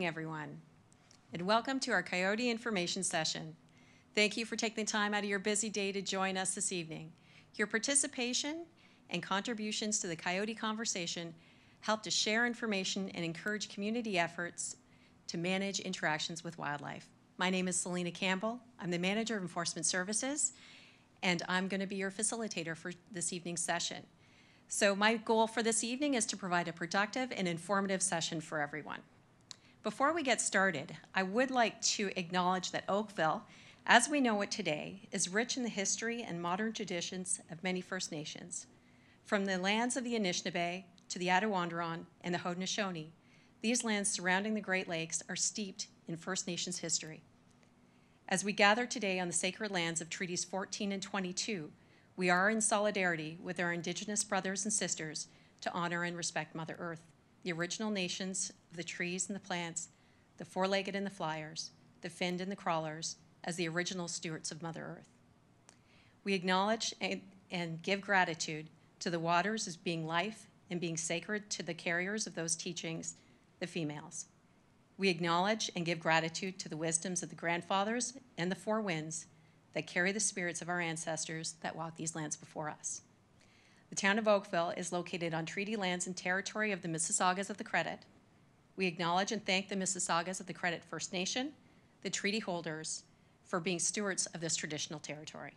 Everyone, and welcome to our Coyote Information Session. Thank you for taking the time out of your busy day to join us this evening. Your participation and contributions to the Coyote conversation help to share information and encourage community efforts to manage interactions with wildlife. My name is Selena Campbell. I'm the Manager of Enforcement Services, and I'm going to be your facilitator for this evening's session. So my goal for this evening is to provide a productive and informative session for everyone. Before we get started, I would like to acknowledge that Oakville, as we know it today, is rich in the history and modern traditions of many First Nations. From the lands of the Anishinaabe to the Attawandaron and the Haudenosaunee, these lands surrounding the Great Lakes are steeped in First Nations history. As we gather today on the sacred lands of Treaties 14 and 22, we are in solidarity with our Indigenous brothers and sisters to honor and respect Mother Earth the original nations of the trees and the plants, the four legged and the flyers, the finned and the crawlers, as the original stewards of Mother Earth. We acknowledge and, and give gratitude to the waters as being life and being sacred to the carriers of those teachings, the females. We acknowledge and give gratitude to the wisdoms of the grandfathers and the four winds that carry the spirits of our ancestors that walk these lands before us. The town of Oakville is located on treaty lands and territory of the Mississaugas of the Credit. We acknowledge and thank the Mississaugas of the Credit First Nation, the treaty holders, for being stewards of this traditional territory.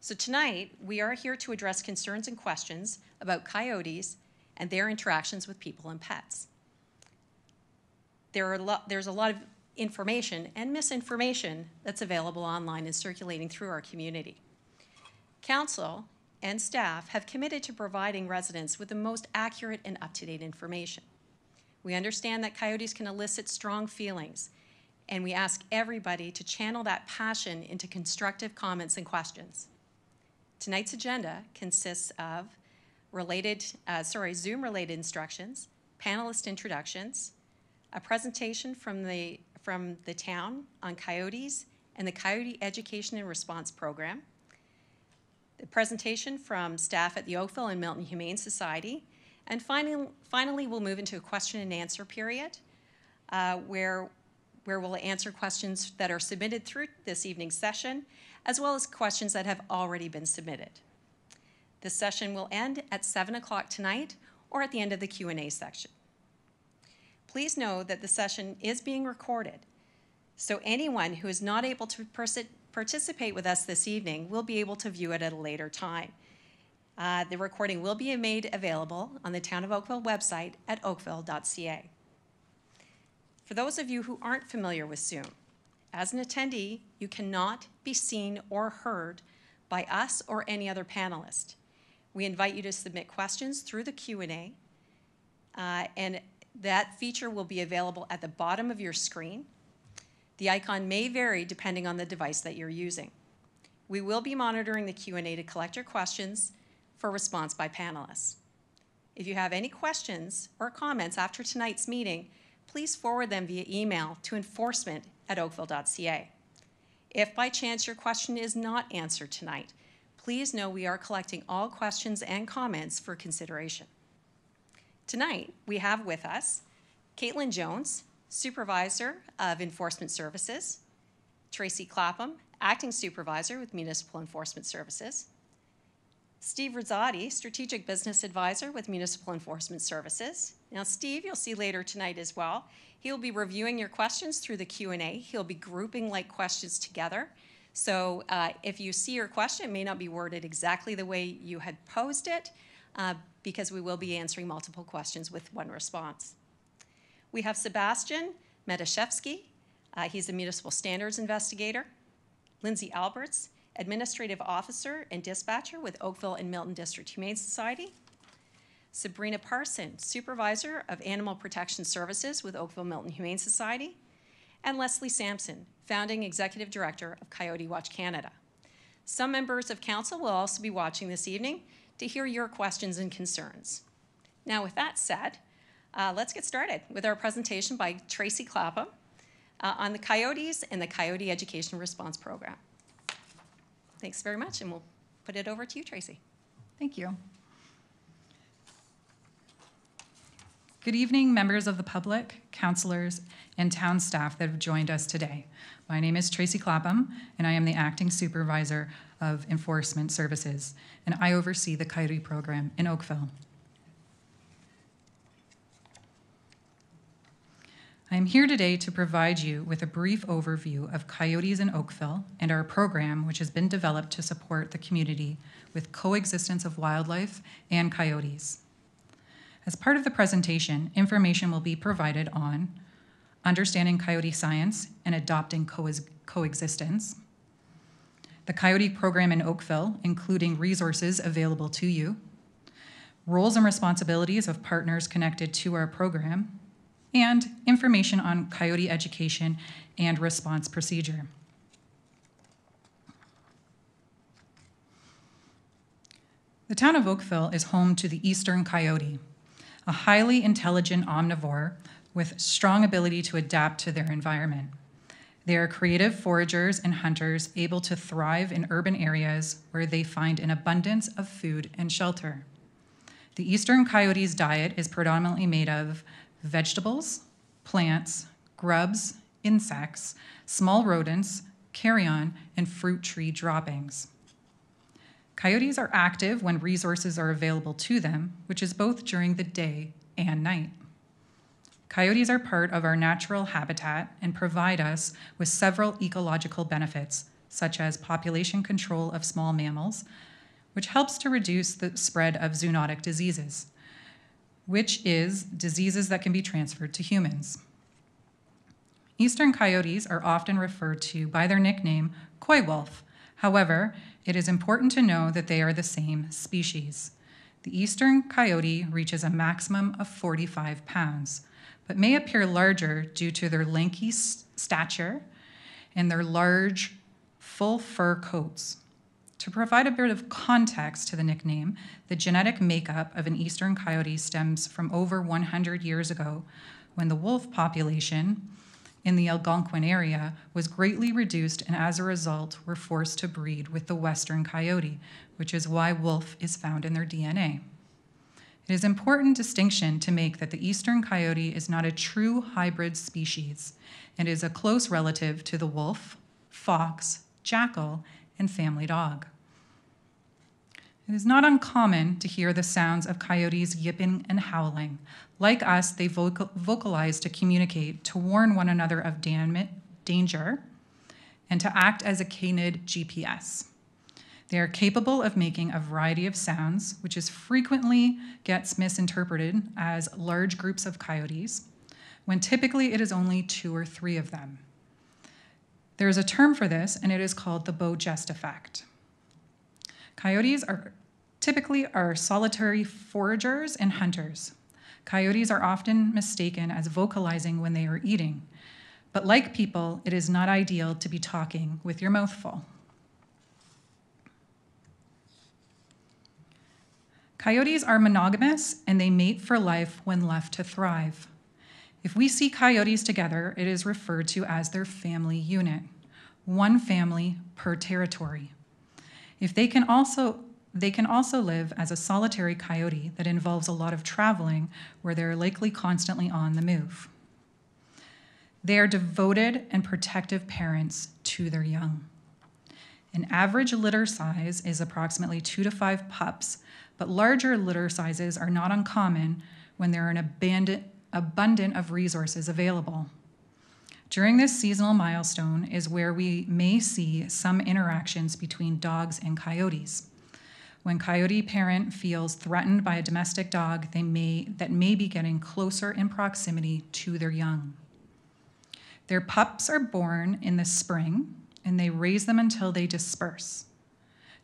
So tonight, we are here to address concerns and questions about coyotes and their interactions with people and pets. There are there's a lot of information and misinformation that's available online and circulating through our community. Council and staff have committed to providing residents with the most accurate and up-to-date information. We understand that coyotes can elicit strong feelings, and we ask everybody to channel that passion into constructive comments and questions. Tonight's agenda consists of related, uh, sorry, Zoom-related instructions, panelist introductions, a presentation from the, from the town on coyotes and the Coyote Education and Response Program, the presentation from staff at the Oakville and Milton Humane Society. And finally, finally we'll move into a question and answer period uh, where, where we'll answer questions that are submitted through this evening's session, as well as questions that have already been submitted. The session will end at 7 o'clock tonight or at the end of the Q&A section. Please know that the session is being recorded, so anyone who is not able to participate with us this evening will be able to view it at a later time. Uh, the recording will be made available on the Town of Oakville website at oakville.ca. For those of you who aren't familiar with Zoom, as an attendee, you cannot be seen or heard by us or any other panelist. We invite you to submit questions through the Q&A, uh, and that feature will be available at the bottom of your screen the icon may vary depending on the device that you're using. We will be monitoring the Q&A to collect your questions for response by panelists. If you have any questions or comments after tonight's meeting, please forward them via email to enforcement at oakville.ca. If by chance your question is not answered tonight, please know we are collecting all questions and comments for consideration. Tonight, we have with us Caitlin Jones, Supervisor of Enforcement Services, Tracy Clapham, Acting Supervisor with Municipal Enforcement Services, Steve Rizzotti, Strategic Business Advisor with Municipal Enforcement Services. Now, Steve, you'll see later tonight as well. He'll be reviewing your questions through the Q&A. He'll be grouping like questions together. So uh, if you see your question, it may not be worded exactly the way you had posed it, uh, because we will be answering multiple questions with one response. We have Sebastian Medeshevsky. Uh, he's a municipal standards investigator. Lindsay Alberts, administrative officer and dispatcher with Oakville and Milton District Humane Society. Sabrina Parson, supervisor of animal protection services with Oakville Milton Humane Society. And Leslie Sampson, founding executive director of Coyote Watch Canada. Some members of council will also be watching this evening to hear your questions and concerns. Now, with that said, uh, let's get started with our presentation by Tracy Clapham uh, on the Coyotes and the Coyote Education Response Program. Thanks very much, and we'll put it over to you, Tracy. Thank you. Good evening, members of the public, councillors, and town staff that have joined us today. My name is Tracy Clapham, and I am the Acting Supervisor of Enforcement Services, and I oversee the Coyote program in Oakville. I am here today to provide you with a brief overview of coyotes in Oakville and our program, which has been developed to support the community with coexistence of wildlife and coyotes. As part of the presentation, information will be provided on understanding coyote science and adopting coexistence, the coyote program in Oakville, including resources available to you, roles and responsibilities of partners connected to our program, and information on coyote education and response procedure. The town of Oakville is home to the eastern coyote, a highly intelligent omnivore with strong ability to adapt to their environment. They are creative foragers and hunters able to thrive in urban areas where they find an abundance of food and shelter. The eastern coyote's diet is predominantly made of vegetables, plants, grubs, insects, small rodents, carrion, and fruit tree droppings. Coyotes are active when resources are available to them, which is both during the day and night. Coyotes are part of our natural habitat and provide us with several ecological benefits, such as population control of small mammals, which helps to reduce the spread of zoonotic diseases which is diseases that can be transferred to humans. Eastern coyotes are often referred to by their nickname, coy wolf. However, it is important to know that they are the same species. The eastern coyote reaches a maximum of 45 pounds, but may appear larger due to their lanky stature and their large, full fur coats. To provide a bit of context to the nickname, the genetic makeup of an eastern coyote stems from over 100 years ago when the wolf population in the Algonquin area was greatly reduced and as a result were forced to breed with the western coyote, which is why wolf is found in their DNA. It is important distinction to make that the eastern coyote is not a true hybrid species and is a close relative to the wolf, fox, jackal, and family dog. It is not uncommon to hear the sounds of coyotes yipping and howling. Like us, they vocal- vocalize to communicate, to warn one another of danger, and to act as a canid GPS. They are capable of making a variety of sounds, which is frequently gets misinterpreted as large groups of coyotes, when typically it is only two or three of them. There is a term for this, and it is called the Beau-Geste effect. Coyotes are typically are solitary foragers and hunters. Coyotes are often mistaken as vocalizing when they are eating, but like people, it is not ideal to be talking with your mouth full. Coyotes are monogamous and they mate for life when left to thrive. If we see coyotes together, it is referred to as their family unit, one family per territory. If they can also they can also live as a solitary coyote that involves a lot of traveling where they're likely constantly on the move. They are devoted and protective parents to their young. An average litter size is approximately two to five pups, but larger litter sizes are not uncommon when there are an abundant of resources available. During this seasonal milestone is where we may see some interactions between dogs and coyotes. When coyote parent feels threatened by a domestic dog they may, that may be getting closer in proximity to their young. Their pups are born in the spring and they raise them until they disperse.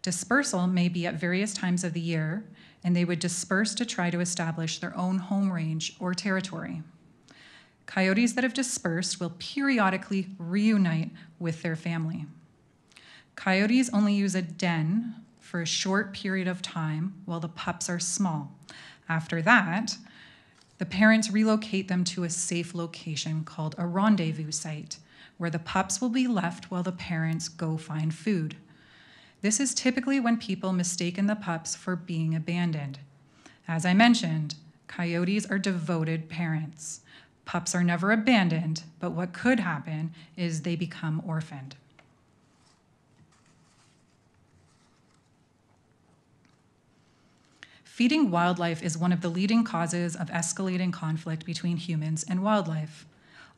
Dispersal may be at various times of the year, and they would disperse to try to establish their own home range or territory. Coyotes that have dispersed will periodically reunite with their family. Coyotes only use a den for a short period of time while the pups are small. After that, the parents relocate them to a safe location called a rendezvous site, where the pups will be left while the parents go find food. This is typically when people mistaken the pups for being abandoned. As I mentioned, Coyotes are devoted parents. Pups are never abandoned, but what could happen is they become orphaned. Feeding wildlife is one of the leading causes of escalating conflict between humans and wildlife.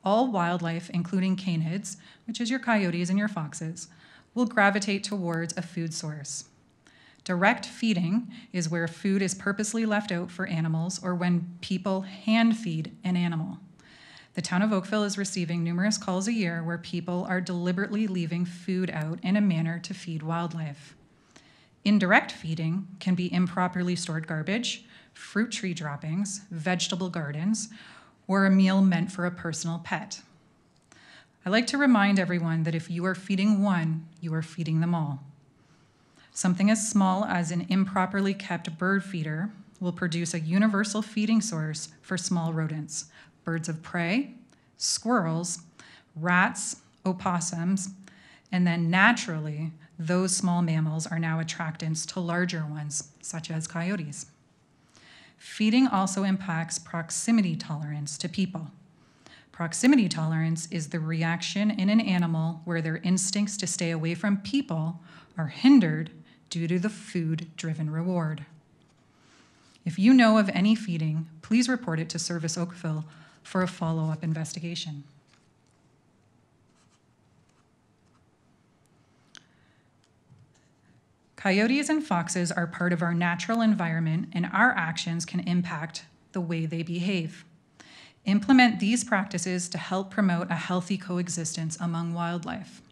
All wildlife, including canids, which is your coyotes and your foxes, will gravitate towards a food source. Direct feeding is where food is purposely left out for animals or when people hand feed an animal. The town of Oakville is receiving numerous calls a year where people are deliberately leaving food out in a manner to feed wildlife. Indirect feeding can be improperly stored garbage, fruit tree droppings, vegetable gardens, or a meal meant for a personal pet. I like to remind everyone that if you are feeding one, you are feeding them all. Something as small as an improperly kept bird feeder will produce a universal feeding source for small rodents birds of prey, squirrels, rats, opossums, and then naturally, those small mammals are now attractants to larger ones, such as coyotes. Feeding also impacts proximity tolerance to people. Proximity tolerance is the reaction in an animal where their instincts to stay away from people are hindered due to the food driven reward. If you know of any feeding, please report it to Service Oakville for a follow up investigation. Coyotes and foxes are part of our natural environment, and our actions can impact the way they behave. Implement these practices to help promote a healthy coexistence among wildlife.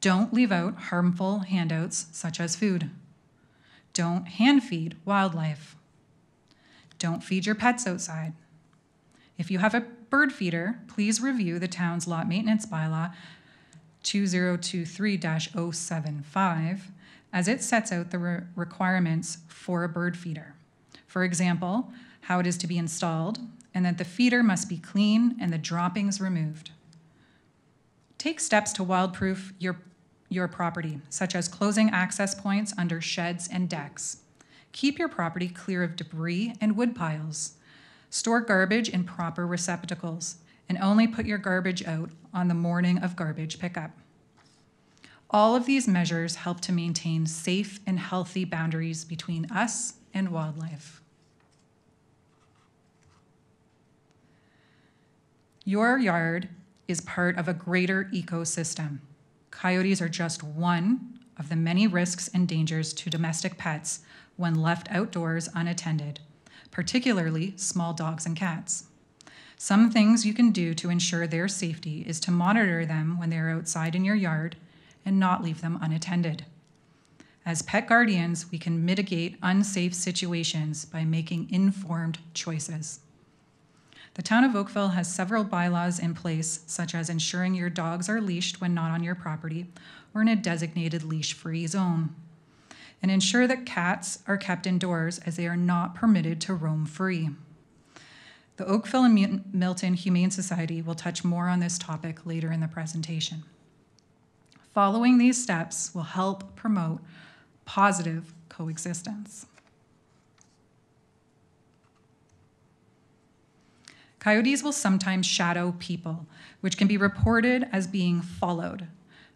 Don't leave out harmful handouts such as food. Don't hand feed wildlife. Don't feed your pets outside. If you have a bird feeder, please review the town's lot maintenance bylaw 2023 075 as it sets out the re- requirements for a bird feeder. For example, how it is to be installed, and that the feeder must be clean and the droppings removed. Take steps to wildproof your, your property, such as closing access points under sheds and decks. Keep your property clear of debris and wood piles. Store garbage in proper receptacles, and only put your garbage out on the morning of garbage pickup. All of these measures help to maintain safe and healthy boundaries between us and wildlife. Your yard is part of a greater ecosystem. Coyotes are just one of the many risks and dangers to domestic pets when left outdoors unattended, particularly small dogs and cats. Some things you can do to ensure their safety is to monitor them when they're outside in your yard and not leave them unattended. As pet guardians, we can mitigate unsafe situations by making informed choices. The town of Oakville has several bylaws in place, such as ensuring your dogs are leashed when not on your property or in a designated leash free zone. And ensure that cats are kept indoors as they are not permitted to roam free. The Oakville and Milton Humane Society will touch more on this topic later in the presentation. Following these steps will help promote positive coexistence. Coyotes will sometimes shadow people, which can be reported as being followed.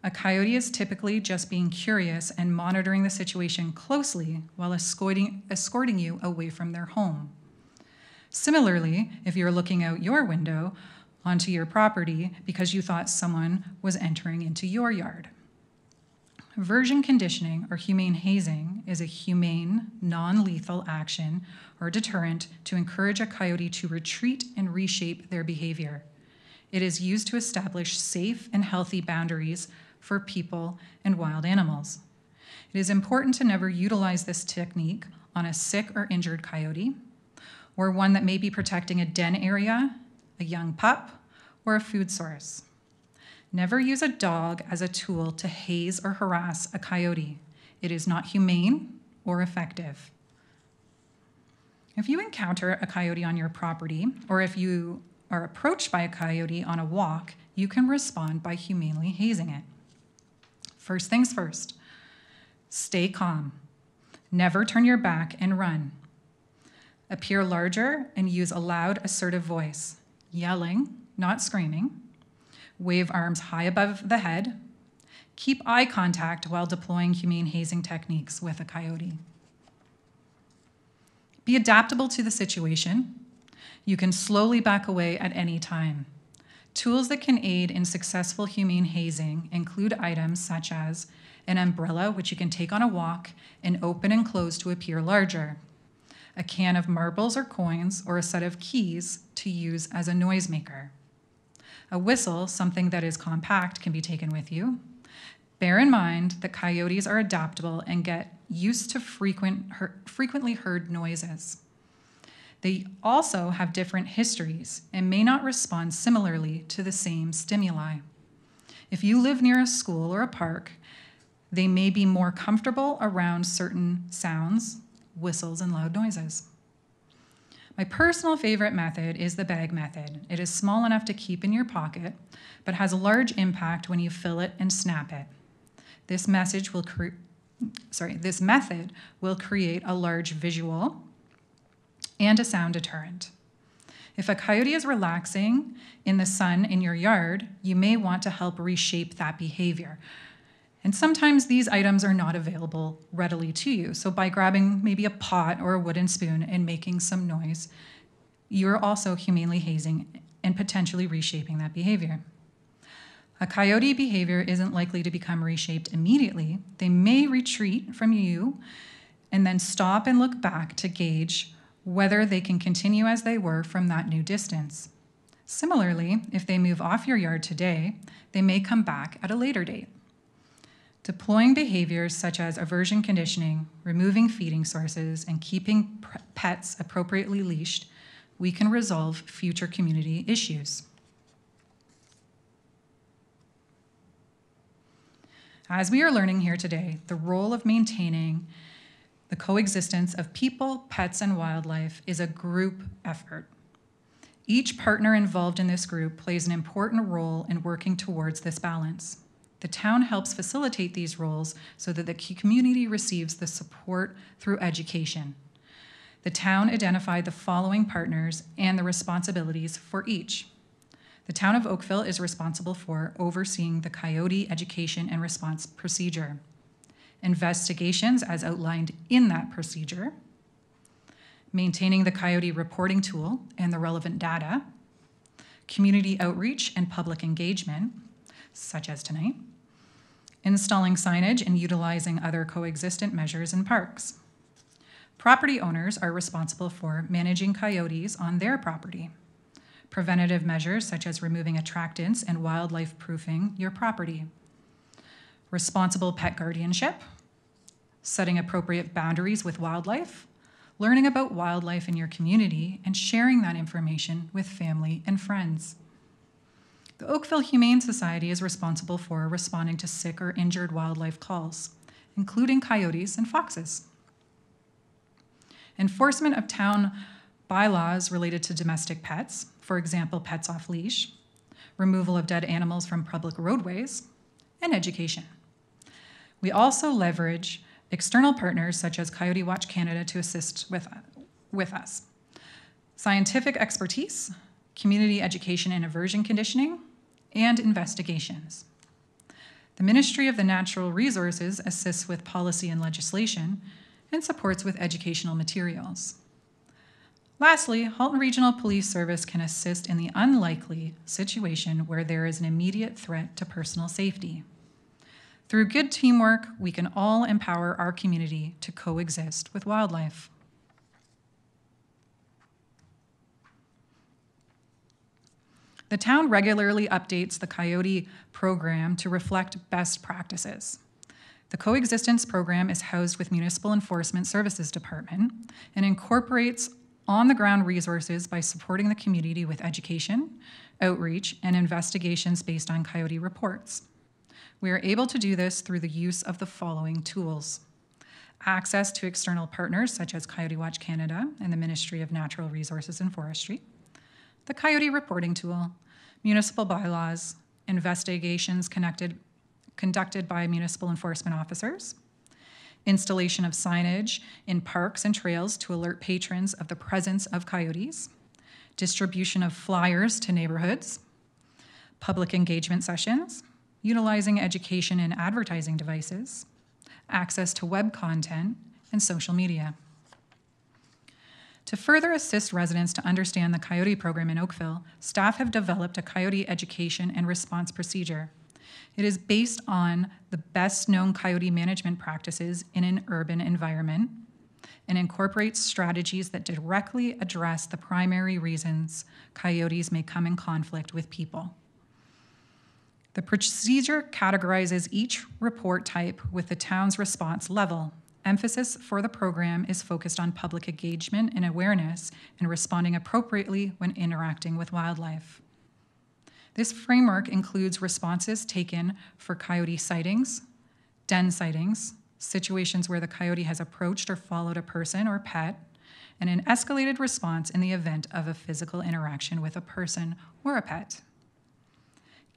A coyote is typically just being curious and monitoring the situation closely while escorting, escorting you away from their home. Similarly, if you're looking out your window, onto your property because you thought someone was entering into your yard. Aversion conditioning or humane hazing is a humane, non lethal action or deterrent to encourage a coyote to retreat and reshape their behavior. It is used to establish safe and healthy boundaries for people and wild animals. It is important to never utilize this technique on a sick or injured coyote or one that may be protecting a den area a young pup, or a food source. Never use a dog as a tool to haze or harass a coyote. It is not humane or effective. If you encounter a coyote on your property, or if you are approached by a coyote on a walk, you can respond by humanely hazing it. First things first, stay calm. Never turn your back and run. appear larger, and use a loud, assertive voice, yelling, not screaming, wave arms high above the head, keep eye contact while deploying humane hazing techniques with a coyote. Be adaptable to the situation. You can slowly back away at any time. Tools that can aid in successful humane hazing include items such as an umbrella, which you can take on a walk and open and close to appear larger, a can of marbles or coins, or a set of keys to use as a noisemaker. A whistle, something that is compact, can be taken with you. Bear in mind that coyotes are adaptable and get used to frequent, frequently heard noises. They also have different histories and may not respond similarly to the same stimuli. If you live near a school or a park, they may be more comfortable around certain sounds, whistles, and loud noises. My personal favorite method is the bag method. It is small enough to keep in your pocket, but has a large impact when you fill it and snap it. This message will cre- sorry, this method will create a large visual and a sound deterrent. If a coyote is relaxing in the sun in your yard, you may want to help reshape that behavior. And sometimes these items are not available readily to you. So, by grabbing maybe a pot or a wooden spoon and making some noise, you're also humanely hazing and potentially reshaping that behavior. A coyote behavior isn't likely to become reshaped immediately. They may retreat from you and then stop and look back to gauge whether they can continue as they were from that new distance. Similarly, if they move off your yard today, they may come back at a later date. Deploying behaviors such as aversion conditioning, removing feeding sources, and keeping pets appropriately leashed, we can resolve future community issues. As we are learning here today, the role of maintaining the coexistence of people, pets, and wildlife is a group effort. Each partner involved in this group plays an important role in working towards this balance. The town helps facilitate these roles so that the community receives the support through education. The town identified the following partners and the responsibilities for each. The town of Oakville is responsible for overseeing the coyote education and response procedure investigations as outlined in that procedure, maintaining the Coyote reporting tool and the relevant data, community outreach and public engagement, such as tonight, installing signage and utilizing other coexistent measures in parks. Property owners are responsible for managing coyotes on their property. Preventative measures such as removing attractants and wildlife proofing your property responsible pet guardianship, setting appropriate boundaries with wildlife, learning about wildlife in your community, and sharing that information with family and friends. The Oakville Humane Society is responsible for responding to sick or injured wildlife calls, including coyotes and foxes. Enforcement of town bylaws related to domestic pets, for example, pets off leash, removal of dead animals from public roadways, and education. We also leverage external partners such as Coyote Watch Canada to assist with, with us. Scientific expertise, community education and aversion conditioning, and investigations. The Ministry of the Natural Resources assists with policy and legislation and supports with educational materials. Lastly, Halton Regional Police Service can assist in the unlikely situation where there is an immediate threat to personal safety. Through good teamwork, we can all empower our community to coexist with wildlife. The town regularly updates the Coyote program to reflect best practices. The coexistence program is housed with Municipal Enforcement Services Department and incorporates on the ground resources by supporting the community with education, outreach, and investigations based on coyote reports. We are able to do this through the use of the following tools access to external partners such as Coyote Watch Canada and the Ministry of Natural Resources and Forestry, the Coyote Reporting Tool, municipal bylaws, investigations connected, conducted by municipal enforcement officers, installation of signage in parks and trails to alert patrons of the presence of coyotes, distribution of flyers to neighborhoods, public engagement sessions, utilizing education and advertising devices, access to web content, and social media. To further assist residents to understand the Coyote program in Oakville, staff have developed a Coyote education and response procedure. It is based on the best known coyote management practices in an urban environment and incorporates strategies that directly address the primary reasons coyotes may come in conflict with people. The procedure categorizes each report type with the town's response level. Emphasis for the program is focused on public engagement and awareness and responding appropriately when interacting with wildlife. This framework includes responses taken for coyote sightings, den sightings, situations where the coyote has approached or followed a person or pet, and an escalated response in the event of a physical interaction with a person or a pet.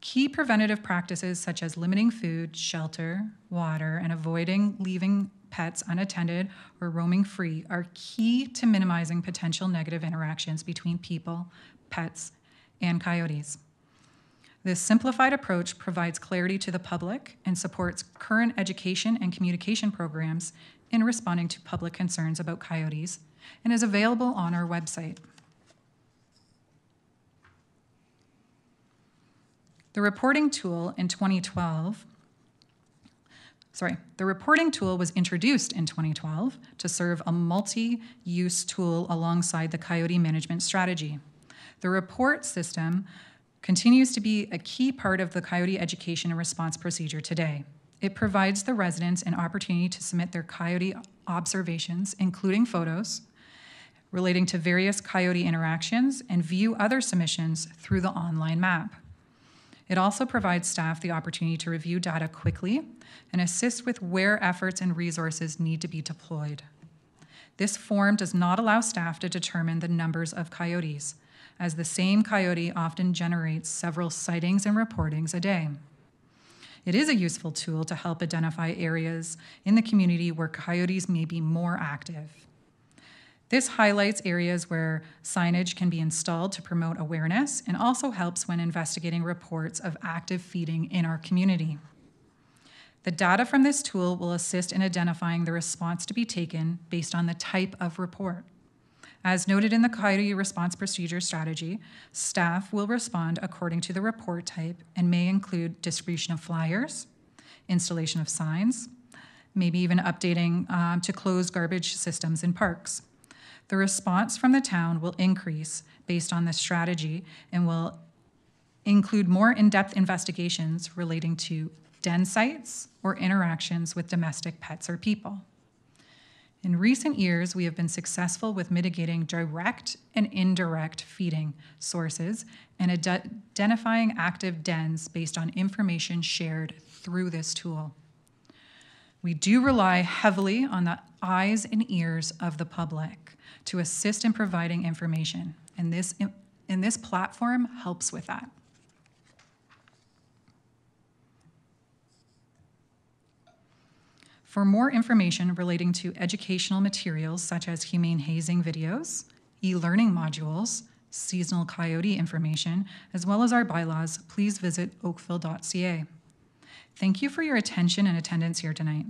Key preventative practices such as limiting food, shelter, water, and avoiding leaving pets unattended or roaming free are key to minimizing potential negative interactions between people, pets, and coyotes. This simplified approach provides clarity to the public and supports current education and communication programs in responding to public concerns about coyotes and is available on our website. The reporting tool in 2012 sorry, the reporting tool was introduced in 2012 to serve a multi use tool alongside the coyote management strategy. The report system continues to be a key part of the coyote education and response procedure today. It provides the residents an opportunity to submit their coyote observations, including photos, relating to various coyote interactions, and view other submissions through the online map. It also provides staff the opportunity to review data quickly and assist with where efforts and resources need to be deployed. This form does not allow staff to determine the numbers of coyotes, as the same coyote often generates several sightings and reportings a day. It is a useful tool to help identify areas in the community where coyotes may be more active. This highlights areas where signage can be installed to promote awareness and also helps when investigating reports of active feeding in our community. The data from this tool will assist in identifying the response to be taken based on the type of report. As noted in the Coyote Response Procedure Strategy, staff will respond according to the report type and may include distribution of flyers, installation of signs, maybe even updating um, to close garbage systems in parks. The response from the town will increase based on this strategy and will include more in depth investigations relating to den sites or interactions with domestic pets or people. In recent years, we have been successful with mitigating direct and indirect feeding sources and identifying active dens based on information shared through this tool. We do rely heavily on the eyes and ears of the public to assist in providing information, and this, and this platform helps with that. For more information relating to educational materials such as humane hazing videos, e-learning modules, seasonal coyote information, as well as our bylaws, please visit oakville.ca. Thank you for your attention and attendance here tonight.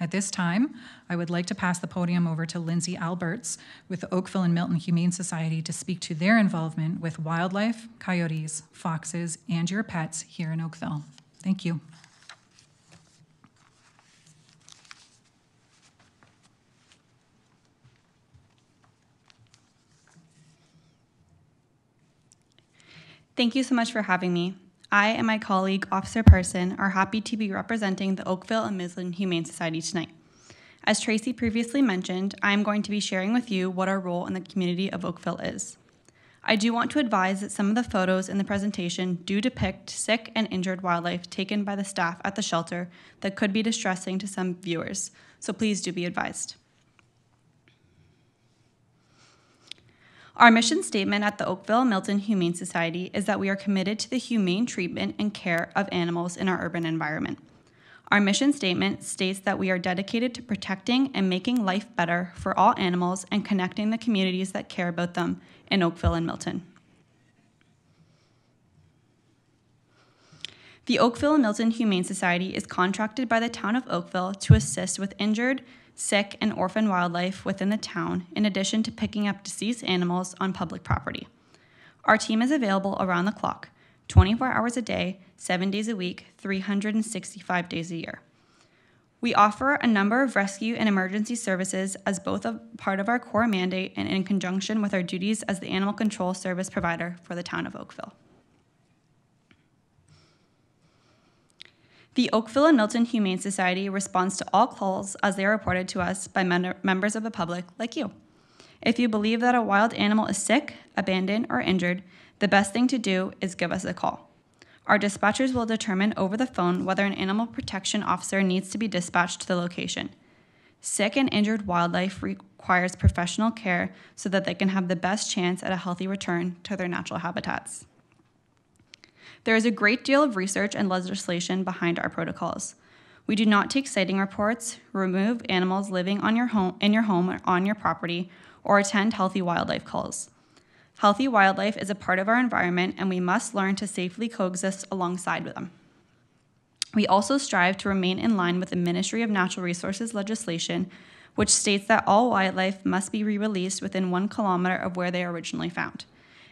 At this time, I would like to pass the podium over to Lindsay Alberts with the Oakville and Milton Humane Society to speak to their involvement with wildlife, coyotes, foxes, and your pets here in Oakville. Thank you. Thank you so much for having me. I and my colleague, Officer Parson, are happy to be representing the Oakville and Milton Humane Society tonight. As Tracy previously mentioned, I am going to be sharing with you what our role in the community of Oakville is. I do want to advise that some of the photos in the presentation do depict sick and injured wildlife taken by the staff at the shelter that could be distressing to some viewers, so please do be advised. Our mission statement at the Oakville Milton Humane Society is that we are committed to the humane treatment and care of animals in our urban environment. Our mission statement states that we are dedicated to protecting and making life better for all animals and connecting the communities that care about them in Oakville and Milton. The Oakville and Milton Humane Society is contracted by the town of Oakville to assist with injured, sick, and orphan wildlife within the town, in addition to picking up deceased animals on public property. Our team is available around the clock, 24 hours a day, 7 days a week, 365 days a year. We offer a number of rescue and emergency services as both a part of our core mandate and in conjunction with our duties as the animal control service provider for the town of Oakville. The Oakville and Milton Humane Society responds to all calls as they are reported to us by members of the public like you. If you believe that a wild animal is sick, abandoned, or injured, the best thing to do is give us a call. Our dispatchers will determine over the phone whether an animal protection officer needs to be dispatched to the location. Sick and injured wildlife requires professional care so that they can have the best chance at a healthy return to their natural habitats. There is a great deal of research and legislation behind our protocols. We do not take sighting reports, remove animals living on your home, in your home or on your property, or attend healthy wildlife calls. Healthy wildlife is a part of our environment, and we must learn to safely coexist alongside with them. We also strive to remain in line with the Ministry of Natural Resources legislation, which states that all wildlife must be re released within one kilometer of where they are originally found.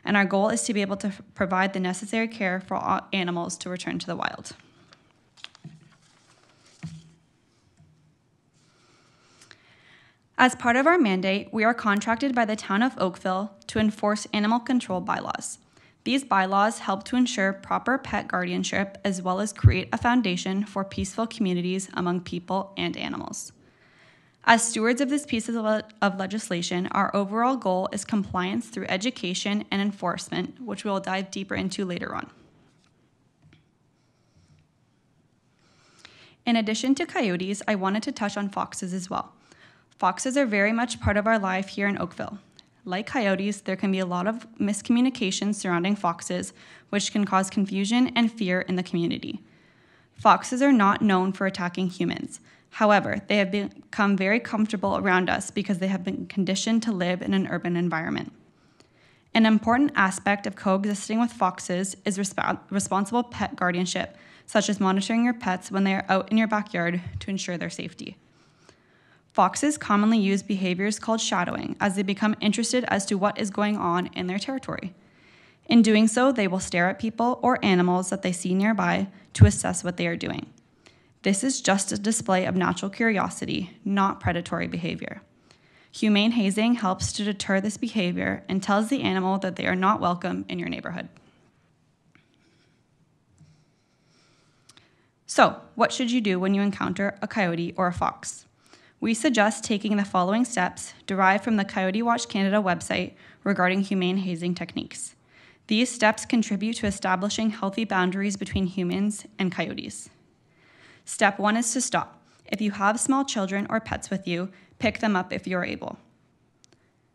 And our goal is to be able to provide the necessary care for all animals to return to the wild. As part of our mandate, we are contracted by the town of Oakville to enforce animal control bylaws. These bylaws help to ensure proper pet guardianship as well as create a foundation for peaceful communities among people and animals. As stewards of this piece of, le- of legislation, our overall goal is compliance through education and enforcement, which we will dive deeper into later on. In addition to coyotes, I wanted to touch on foxes as well. Foxes are very much part of our life here in Oakville. Like coyotes, there can be a lot of miscommunication surrounding foxes, which can cause confusion and fear in the community. Foxes are not known for attacking humans. However, they have become very comfortable around us because they have been conditioned to live in an urban environment. An important aspect of coexisting with foxes is resp- responsible pet guardianship, such as monitoring your pets when they are out in your backyard to ensure their safety. Foxes commonly use behaviors called shadowing as they become interested as to what is going on in their territory. In doing so, they will stare at people or animals that they see nearby to assess what they are doing. This is just a display of natural curiosity, not predatory behavior. Humane hazing helps to deter this behavior and tells the animal that they are not welcome in your neighborhood. So, what should you do when you encounter a coyote or a fox? We suggest taking the following steps derived from the Coyote Watch Canada website regarding humane hazing techniques. These steps contribute to establishing healthy boundaries between humans and coyotes. Step one is to stop. If you have small children or pets with you, pick them up if you are able.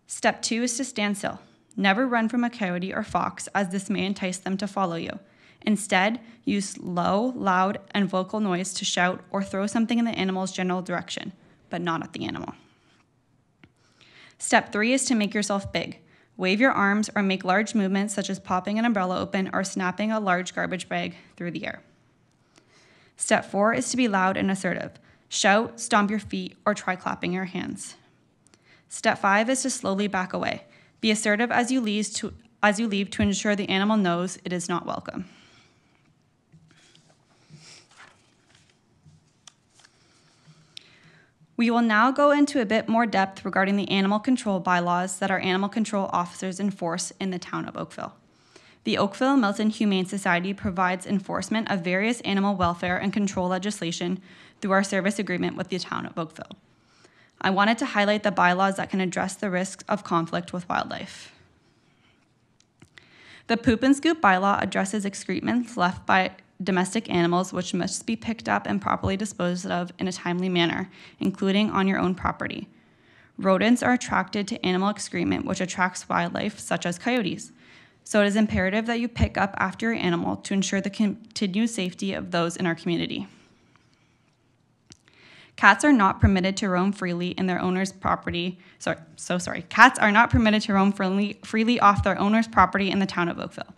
Step two is to stand still. Never run from a coyote or fox, as this may entice them to follow you. Instead, use low, loud, and vocal noise to shout or throw something in the animal's general direction, but not at the animal. Step three is to make yourself big. Wave your arms or make large movements such as popping an umbrella open or snapping a large garbage bag through the air. Step four is to be loud and assertive. Shout, stomp your feet, or try clapping your hands. Step five is to slowly back away. Be assertive as you leave to, as you leave to ensure the animal knows it is not welcome. We will now go into a bit more depth regarding the animal control bylaws that our animal control officers enforce in the town of Oakville. The Oakville Milton Humane Society provides enforcement of various animal welfare and control legislation through our service agreement with the town of Oakville. I wanted to highlight the bylaws that can address the risks of conflict with wildlife. The poop and scoop bylaw addresses excrements left by domestic animals which must be picked up and properly disposed of in a timely manner, including on your own property. Rodents are attracted to animal excrement, which attracts wildlife such as coyotes. So it is imperative that you pick up after your animal to ensure the continued safety of those in our community. Cats are not permitted to roam freely in their owner's property. Sorry, so sorry. Cats are not permitted to roam freely, freely off their owner's property in the town of Oakville.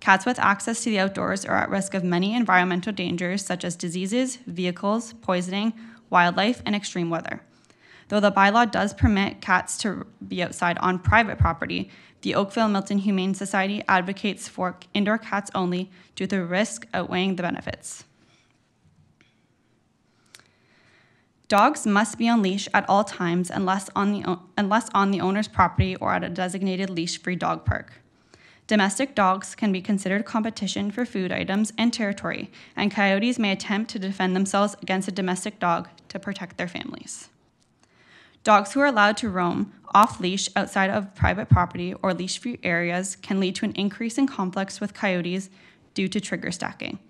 Cats with access to the outdoors are at risk of many environmental dangers such as diseases, vehicles, poisoning, wildlife, and extreme weather. Though the bylaw does permit cats to be outside on private property, the Oakville Milton Humane Society advocates for indoor cats only due to the risk outweighing the benefits. Dogs must be on leash at all times unless on the, unless on the owner's property or at a designated leash-free dog park. Domestic dogs can be considered competition for food items and territory, and coyotes may attempt to defend themselves against a domestic dog to protect their families. Dogs who are allowed to roam off leash outside of private property or leash free areas can lead to an increase in conflicts with coyotes due to trigger stacking.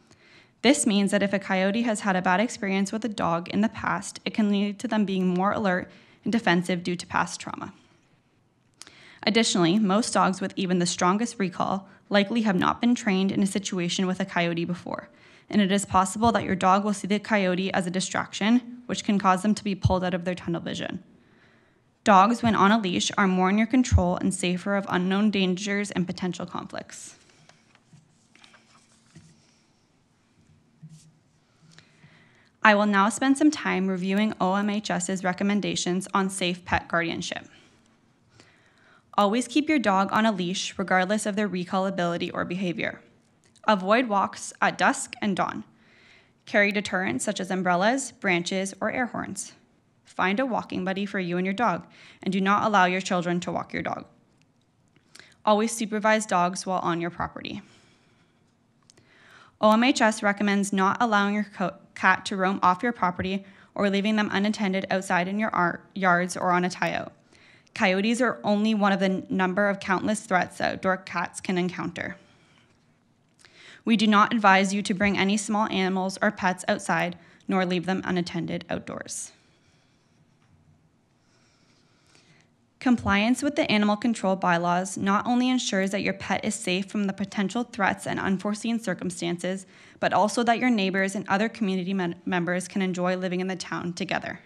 This means that if a coyote has had a bad experience with a dog in the past, it can lead to them being more alert and defensive due to past trauma. Additionally, most dogs with even the strongest recall likely have not been trained in a situation with a coyote before, and it is possible that your dog will see the coyote as a distraction, which can cause them to be pulled out of their tunnel vision. Dogs, when on a leash, are more in your control and safer of unknown dangers and potential conflicts. I will now spend some time reviewing OMHS's recommendations on safe pet guardianship. Always keep your dog on a leash regardless of their recall ability or behavior. Avoid walks at dusk and dawn. Carry deterrents such as umbrellas, branches, or air horns. Find a walking buddy for you and your dog, and do not allow your children to walk your dog. Always supervise dogs while on your property. OMHS recommends not allowing your cat to roam off your property or leaving them unattended outside in your ar- yards or on a tie-out. Coyotes are only one of the number of countless threats outdoor cats can encounter. We do not advise you to bring any small animals or pets outside, nor leave them unattended outdoors. Compliance with the animal control bylaws not only ensures that your pet is safe from the potential threats and unforeseen circumstances, but also that your neighbors and other community mem- members can enjoy living in the town together.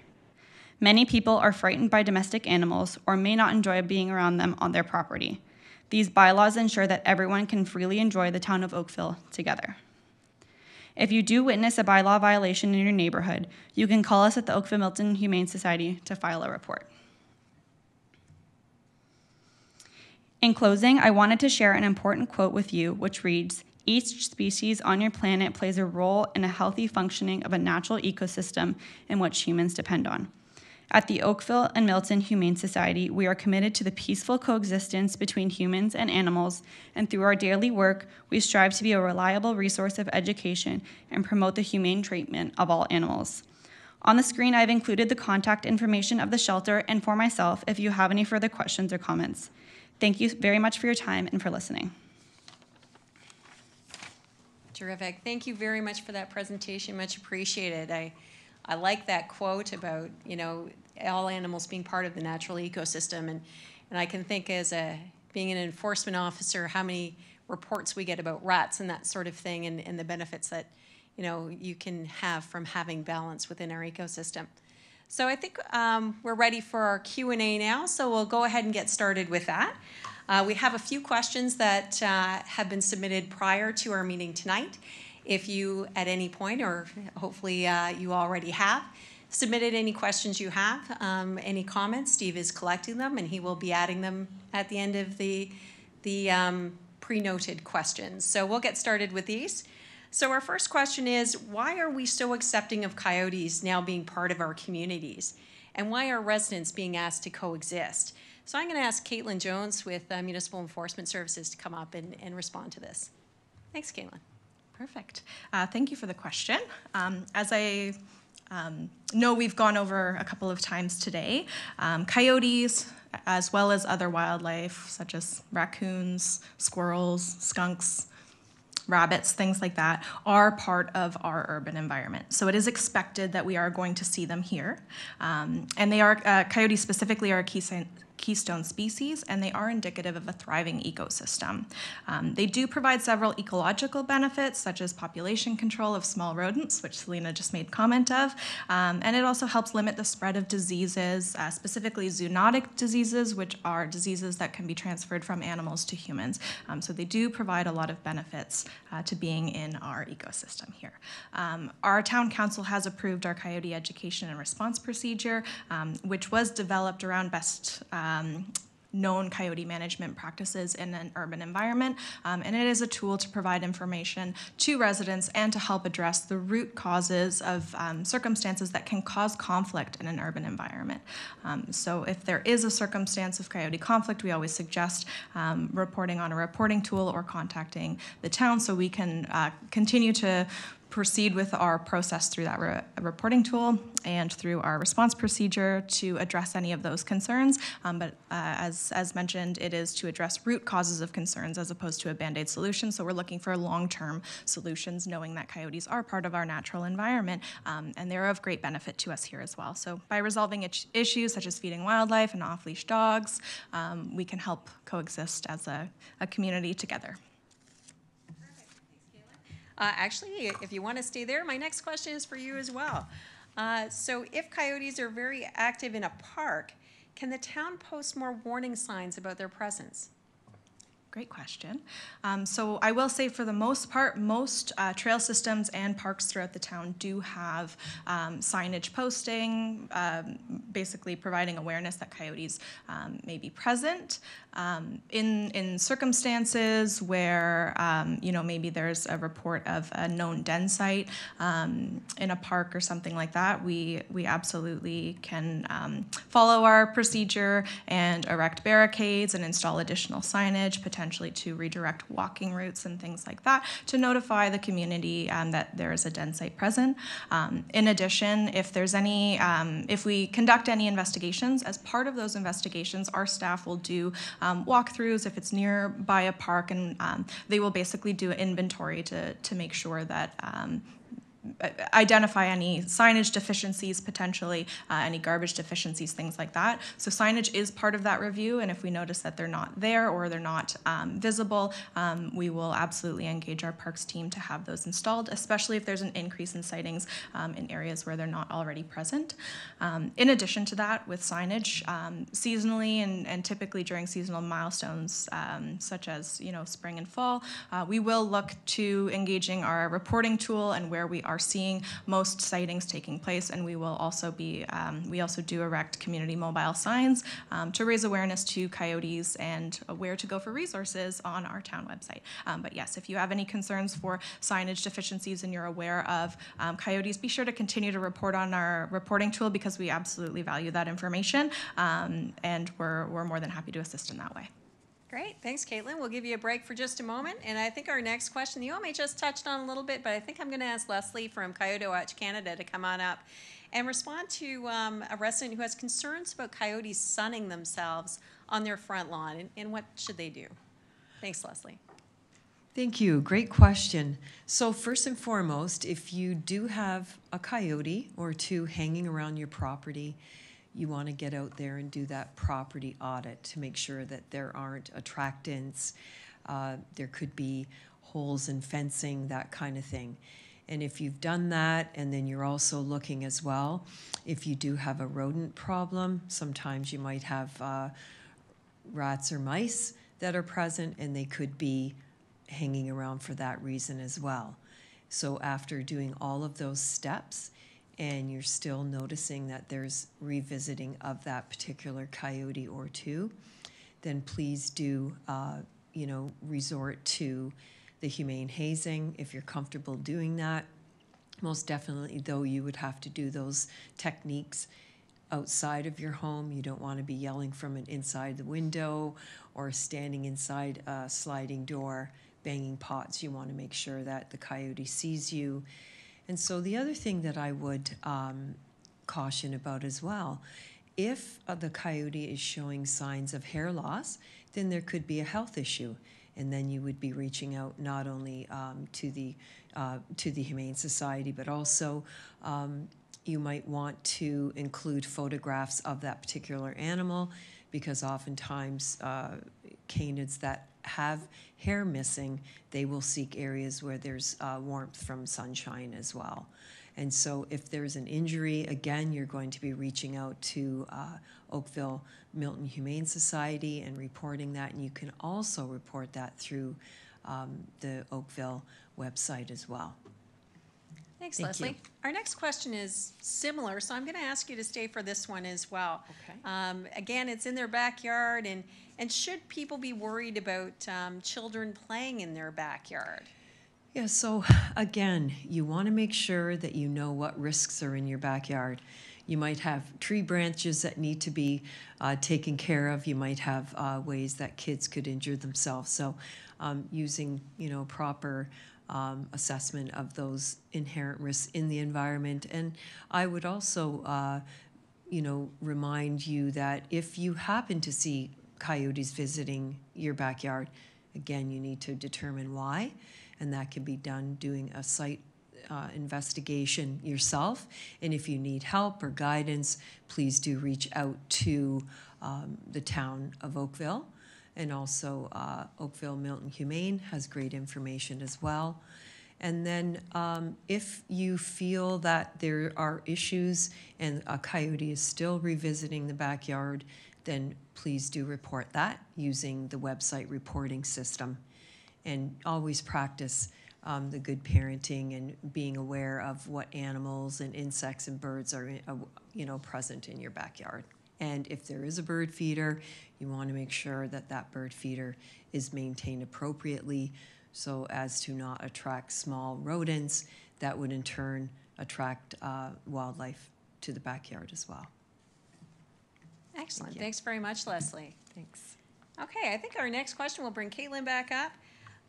Many people are frightened by domestic animals or may not enjoy being around them on their property. These bylaws ensure that everyone can freely enjoy the town of Oakville together. If you do witness a bylaw violation in your neighborhood, you can call us at the Oakville Milton Humane Society to file a report. In closing, I wanted to share an important quote with you, which reads Each species on your planet plays a role in a healthy functioning of a natural ecosystem in which humans depend on. At the Oakville and Milton Humane Society, we are committed to the peaceful coexistence between humans and animals, and through our daily work, we strive to be a reliable resource of education and promote the humane treatment of all animals. On the screen, I've included the contact information of the shelter and for myself if you have any further questions or comments. Thank you very much for your time and for listening. Terrific. Thank you very much for that presentation. Much appreciated. I, I like that quote about, you know, all animals being part of the natural ecosystem. And, and I can think as a, being an enforcement officer, how many reports we get about rats and that sort of thing and, and the benefits that, you know, you can have from having balance within our ecosystem. So I think um, we're ready for our Q&A now, so we'll go ahead and get started with that. Uh, we have a few questions that uh, have been submitted prior to our meeting tonight. If you, at any point, or hopefully uh, you already have, submitted any questions you have, um, any comments, Steve is collecting them and he will be adding them at the end of the, the um, pre-noted questions. So we'll get started with these. So our first question is, why are we so accepting of coyotes now being part of our communities? And why are residents being asked to coexist? So I'm going to ask Caitlin Jones with uh, Municipal Enforcement Services to come up and, and respond to this. Thanks, Caitlin. Perfect. Uh, thank you for the question. Um, as I um, know we've gone over a couple of times today, um, coyotes, as well as other wildlife such as raccoons, squirrels, skunks, rabbits, things like that, are part of our urban environment. So it is expected that we are going to see them here. Um, and they are, uh, coyotes specifically are a key keystone species, and they are indicative of a thriving ecosystem. Um, they do provide several ecological benefits, such as population control of small rodents, which Selena just made comment of, um, and it also helps limit the spread of diseases, uh, specifically zoonotic diseases, which are diseases that can be transferred from animals to humans. Um, so they do provide a lot of benefits uh, to being in our ecosystem here. Um, our town council has approved our coyote education and response procedure, um, which was developed around best um, known coyote management practices in an urban environment, um, and it is a tool to provide information to residents and to help address the root causes of um, circumstances that can cause conflict in an urban environment. Um, so, if there is a circumstance of coyote conflict, we always suggest um, reporting on a reporting tool or contacting the town so we can uh, continue to proceed with our process through that re- reporting tool and through our response procedure to address any of those concerns. Um, but uh, as, as mentioned, it is to address root causes of concerns as opposed to a band aid solution. So we're looking for long term solutions, knowing that coyotes are part of our natural environment um, and they're of great benefit to us here as well. So by resolving issues such as feeding wildlife and off leash dogs, um, we can help coexist as a, a community together. Uh, actually, if you want to stay there, my next question is for you as well. Uh, so, if coyotes are very active in a park, can the town post more warning signs about their presence? Great question. Um, so I will say, for the most part, most uh, trail systems and parks throughout the town do have um, signage posting, um, basically providing awareness that coyotes um, may be present. Um, in in circumstances where um, you know maybe there's a report of a known den site in a park or something like that, we we absolutely can follow our procedure and erect barricades and install additional signage potentially to redirect walking routes and things like that to notify the community um, that there is a den site present. Um, in addition, if there's any, um, if we conduct any investigations, as part of those investigations, our staff will do um, walkthroughs if it's nearby a park, and um, they will basically do an inventory to to make sure that identify any signage deficiencies potentially, uh, any garbage deficiencies, things like that. So signage is part of that review, and if we notice that they're not there or they're not um, visible, um, we will absolutely engage our parks team to have those installed, especially if there's an increase in sightings um, in areas where they're not already present. Um, in addition to that, with signage, um, seasonally and, and typically during seasonal milestones um, such as you know spring and fall, uh, we will look to engaging our reporting tool and where we are seeing most sightings taking place, and we will also be, um, we also do erect community mobile signs um, to raise awareness to coyotes and where to go for resources on our town website. Um, but yes, if you have any concerns for signage deficiencies and you're aware of um, coyotes, be sure to continue to report on our reporting tool because we absolutely value that information, um, and we're, we're more than happy to assist in that way. Great, thanks, Caitlin. We'll give you a break for just a moment. And I think our next question, the just touched on a little bit, but I think I'm going to ask Leslie from Coyote Watch Canada to come on up and respond to um, a resident who has concerns about coyotes sunning themselves on their front lawn. And, and what should they do? Thanks, Leslie. Thank you. Great question. So, first and foremost, if you do have a coyote or two hanging around your property, you want to get out there and do that property audit to make sure that there aren't attractants, uh, there could be holes in fencing, that kind of thing. And if you've done that, and then you're also looking as well, if you do have a rodent problem, sometimes you might have uh, rats or mice that are present, and they could be hanging around for that reason as well. So, after doing all of those steps, and you're still noticing that there's revisiting of that particular coyote or two, then please do, uh, you know, resort to the humane hazing if you're comfortable doing that. Most definitely, though, you would have to do those techniques outside of your home. You don't want to be yelling from an inside the window or standing inside a sliding door banging pots. You want to make sure that the coyote sees you and so the other thing that I would um, caution about as well, if uh, the coyote is showing signs of hair loss, then there could be a health issue, and then you would be reaching out not only um, to the uh, to the Humane Society, but also um, you might want to include photographs of that particular animal because oftentimes uh, canids that have hair missing, they will seek areas where there's uh, warmth from sunshine as well. And so if there's an injury, again, you're going to be reaching out to uh, Oakville Milton Humane Society and reporting that. And you can also report that through um, the Oakville website as well. Thanks, Thank Leslie. you. Our next question is similar, so I'm going to ask you to stay for this one as well. Okay. Um, again, it's in their backyard, and, and should people be worried about um, children playing in their backyard? Yeah, so again, you want to make sure that you know what risks are in your backyard. You might have tree branches that need to be uh, taken care of. You might have uh, ways that kids could injure themselves. So, um, using you know proper um, assessment of those inherent risks in the environment. And I would also, uh, you know, remind you that if you happen to see coyotes visiting your backyard, again, you need to determine why, and that can be done doing a site uh, investigation yourself. And if you need help or guidance, please do reach out to um, the town of Oakville. And also, uh, Oakville Milton Humane has great information as well. And then, um, if you feel that there are issues and a coyote is still revisiting the backyard, then please do report that using the website reporting system. And always practice um, the good parenting and being aware of what animals and insects and birds are, uh, you know, present in your backyard. And if there is a bird feeder, you want to make sure that that bird feeder is maintained appropriately so as to not attract small rodents that would in turn attract uh, wildlife to the backyard as well. Excellent. you. Thanks very much, Leslie. Thanks. Okay, I think our next question will bring Caitlin back up.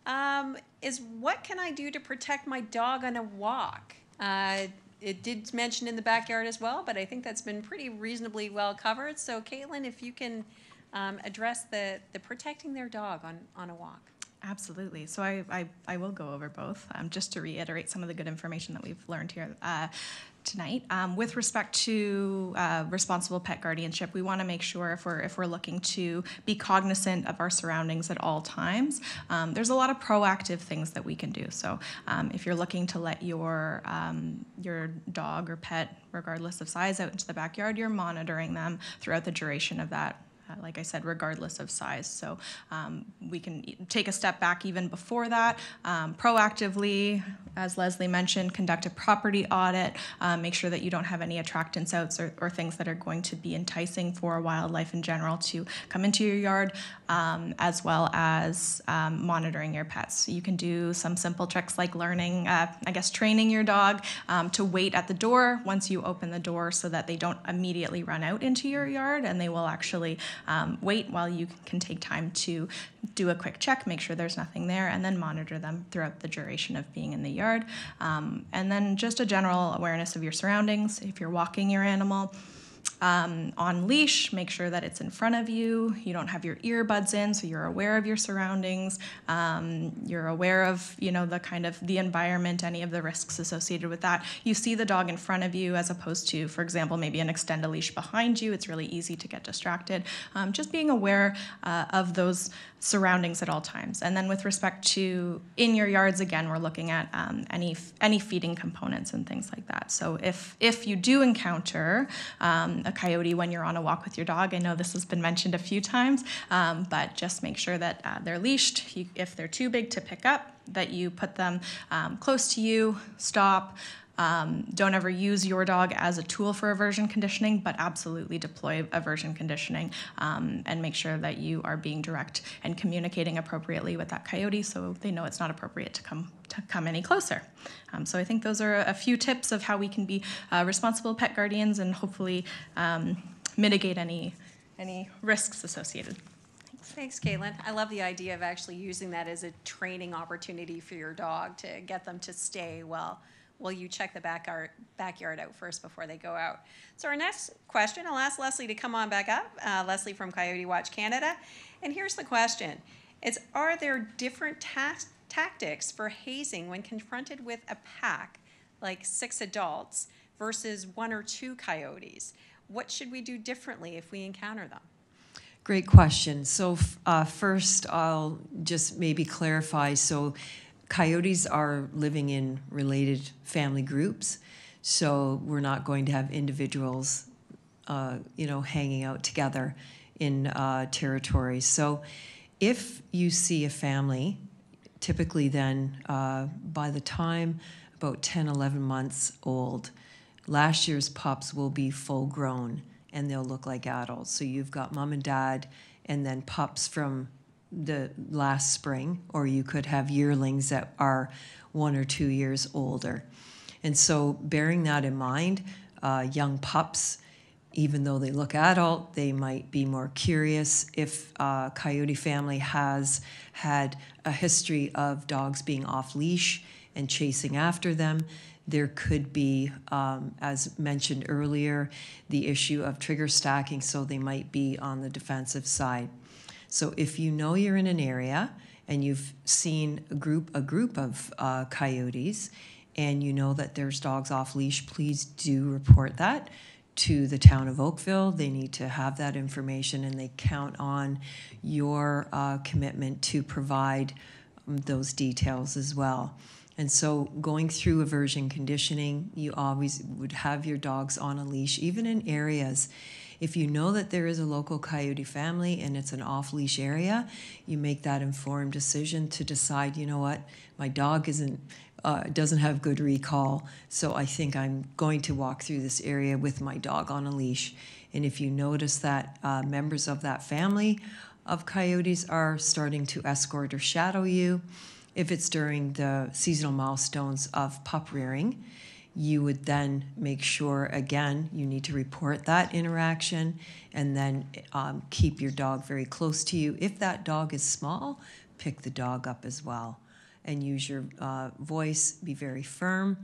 Um, is what can I do to protect my dog on a walk? Uh, it did mention in the backyard as well, but I think that's been pretty reasonably well covered. So, Caitlin, if you can um, address the, the protecting their dog on, on a walk. Absolutely. So I, I, I will go over both um, just to reiterate some of the good information that we've learned here uh, tonight. Um, with respect to uh, responsible pet guardianship, we want to make sure if we're if we're looking to be cognizant of our surroundings at all times, um, there's a lot of proactive things that we can do. So um, if you're looking to let your um, your dog or pet, regardless of size, out into the backyard, you're monitoring them throughout the duration of that uh, like I said, regardless of size. So um, we can take a step back even before that, um, proactively, as Leslie mentioned, conduct a property audit, um, make sure that you don't have any attractants outs or, or things that are going to be enticing for wildlife in general to come into your yard, um, as well as um, monitoring your pets. You can do some simple tricks like learning, uh, I guess, training your dog um, to wait at the door once you open the door so that they don't immediately run out into your yard and they will actually um, wait while you can take time to do a quick check, make sure there's nothing there, and then monitor them throughout the duration of being in the yard. Um, and then just a general awareness of your surroundings. If you're walking your animal, um, on leash, make sure that it's in front of you. You don't have your earbuds in, so you're aware of your surroundings. Um, you're aware of, you know, the kind of the environment, any of the risks associated with that. You see the dog in front of you, as opposed to, for example, maybe an extend a leash behind you. It's really easy to get distracted. Um, just being aware uh, of those surroundings at all times. And then with respect to in your yards, again, we're looking at um, any any feeding components and things like that. So if if you do encounter um, a coyote when you're on a walk with your dog, I know this has been mentioned a few times, um, but just make sure that uh, they're leashed. You, if they're too big to pick up, that you put them um, close to you, stop. Um, don't ever use your dog as a tool for aversion conditioning, but absolutely deploy aversion conditioning um, and make sure that you are being direct and communicating appropriately with that coyote so they know it's not appropriate to come to come any closer. Um, so I think those are a few tips of how we can be uh, responsible pet guardians and hopefully um, mitigate any any risks associated. Thanks, Caitlin. I love the idea of actually using that as a training opportunity for your dog to get them to stay well while you check the backyard, backyard out first before they go out. So our next question, I'll ask Leslie to come on back up. Uh, Leslie from Coyote Watch Canada. And here's the question. It's, are there different ta- tactics for hazing when confronted with a pack, like six adults, versus one or two coyotes? What should we do differently if we encounter them? Great question. So, uh, first, I'll just maybe clarify. So, coyotes are living in related family groups. So, we're not going to have individuals, uh, you know, hanging out together in uh, territories. So, if you see a family, typically then uh, by the time about 10, 11 months old, last year's pups will be full grown and they'll look like adults. So you've got mom and dad, and then pups from the last spring, or you could have yearlings that are one or two years older. And so, bearing that in mind, uh, young pups, even though they look adult, they might be more curious if a coyote family has had a history of dogs being off leash and chasing after them there could be, um, as mentioned earlier, the issue of trigger stacking, so they might be on the defensive side. So if you know you're in an area and you've seen a group a group of uh, coyotes, and you know that there's dogs off leash, please do report that to the town of Oakville. They need to have that information, and they count on your uh, commitment to provide um, those details as well. And so, going through aversion conditioning, you always would have your dogs on a leash, even in areas. If you know that there is a local coyote family and it's an off leash area, you make that informed decision to decide, you know what, my dog isn't. Uh, doesn't have good recall, so I think I'm going to walk through this area with my dog on a leash. And if you notice that uh, members of that family of coyotes are starting to escort or shadow you, if it's during the seasonal milestones of pup rearing, you would then make sure, again, you need to report that interaction and then um, keep your dog very close to you. If that dog is small, pick the dog up as well and use your uh, voice, be very firm,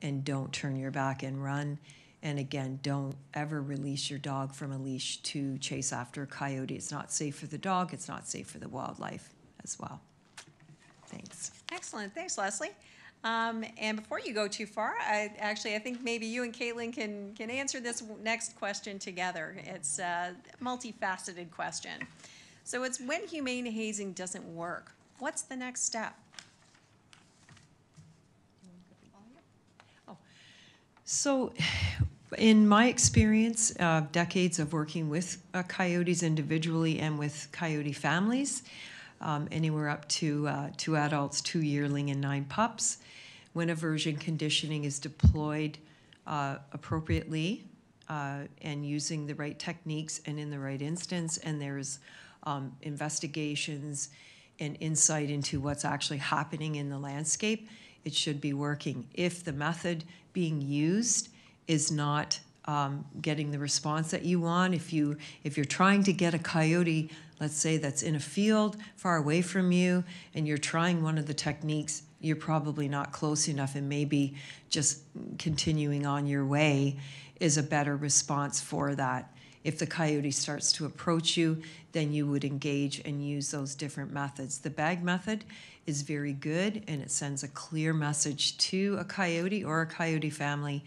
and don't turn your back and run. And again, don't ever release your dog from a leash to chase after a coyote. It's not safe for the dog, it's not safe for the wildlife as well. Thanks. Excellent, thanks, Leslie. Um, and before you go too far, I, actually, I think maybe you and Caitlin can, can answer this next question together. It's a multifaceted question. So it's when humane hazing doesn't work, what's the next step? So, in my experience, uh, decades of working with uh, coyotes individually and with coyote families, um, anywhere up to uh, two adults, two yearling, and nine pups. When aversion conditioning is deployed uh, appropriately uh, and using the right techniques and in the right instance, and there's um, investigations and insight into what's actually happening in the landscape, it should be working. If the method being used is not um, getting the response that you want, if you if you're trying to get a coyote let's say that's in a field far away from you and you're trying one of the techniques, you're probably not close enough and maybe just continuing on your way is a better response for that. If the coyote starts to approach you, then you would engage and use those different methods. The bag method is very good and it sends a clear message to a coyote or a coyote family.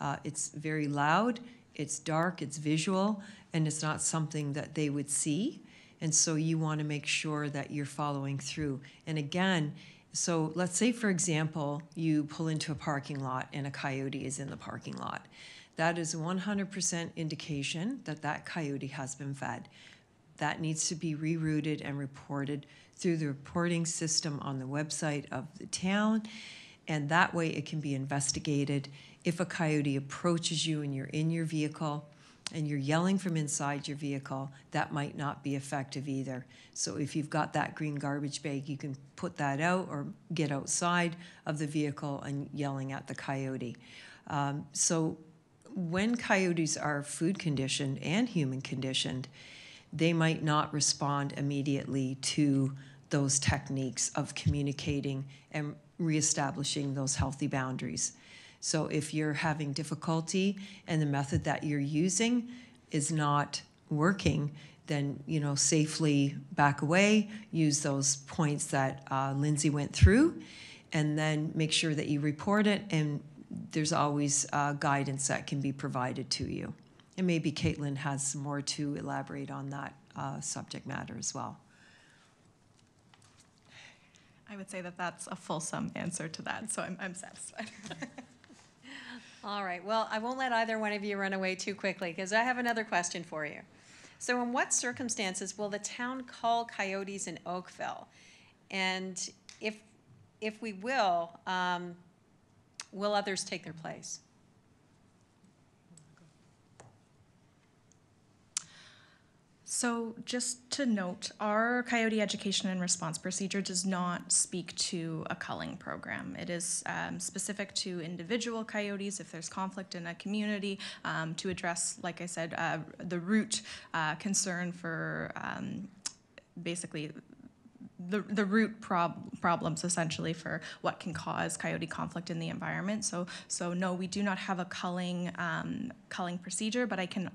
Uh, it's very loud, it's dark, it's visual, and it's not something that they would see. And so you want to make sure that you're following through. And again, so let's say, for example, you pull into a parking lot and a coyote is in the parking lot. That is 100% indication that that coyote has been fed. That needs to be rerouted and reported through the reporting system on the website of the town. And that way it can be investigated. If a coyote approaches you and you're in your vehicle, and you're yelling from inside your vehicle, that might not be effective either. So if you've got that green garbage bag, you can put that out or get outside of the vehicle and yelling at the coyote. Um, so when coyotes are food conditioned and human conditioned, they might not respond immediately to those techniques of communicating and reestablishing those healthy boundaries. So if you're having difficulty and the method that you're using is not working, then you know safely back away. Use those points that uh, Lindsay went through, and then make sure that you report it. And there's always uh, guidance that can be provided to you. And maybe Caitlin has some more to elaborate on that uh, subject matter as well. I would say that that's a fulsome answer to that, so I'm, I'm satisfied. All right, well, I won't let either one of you run away too quickly, because I have another question for you. So in what circumstances will the town cull coyotes in Oakville? And if, if we will, um, will others take their place? So, just to note, our coyote education and response procedure does not speak to a culling program. It is um, specific to individual coyotes if there's conflict in a community um, to address, like I said, uh, the root uh, concern for um, basically the, the root prob- problems essentially for what can cause coyote conflict in the environment. So, so no, we do not have a culling um, culling procedure, but I can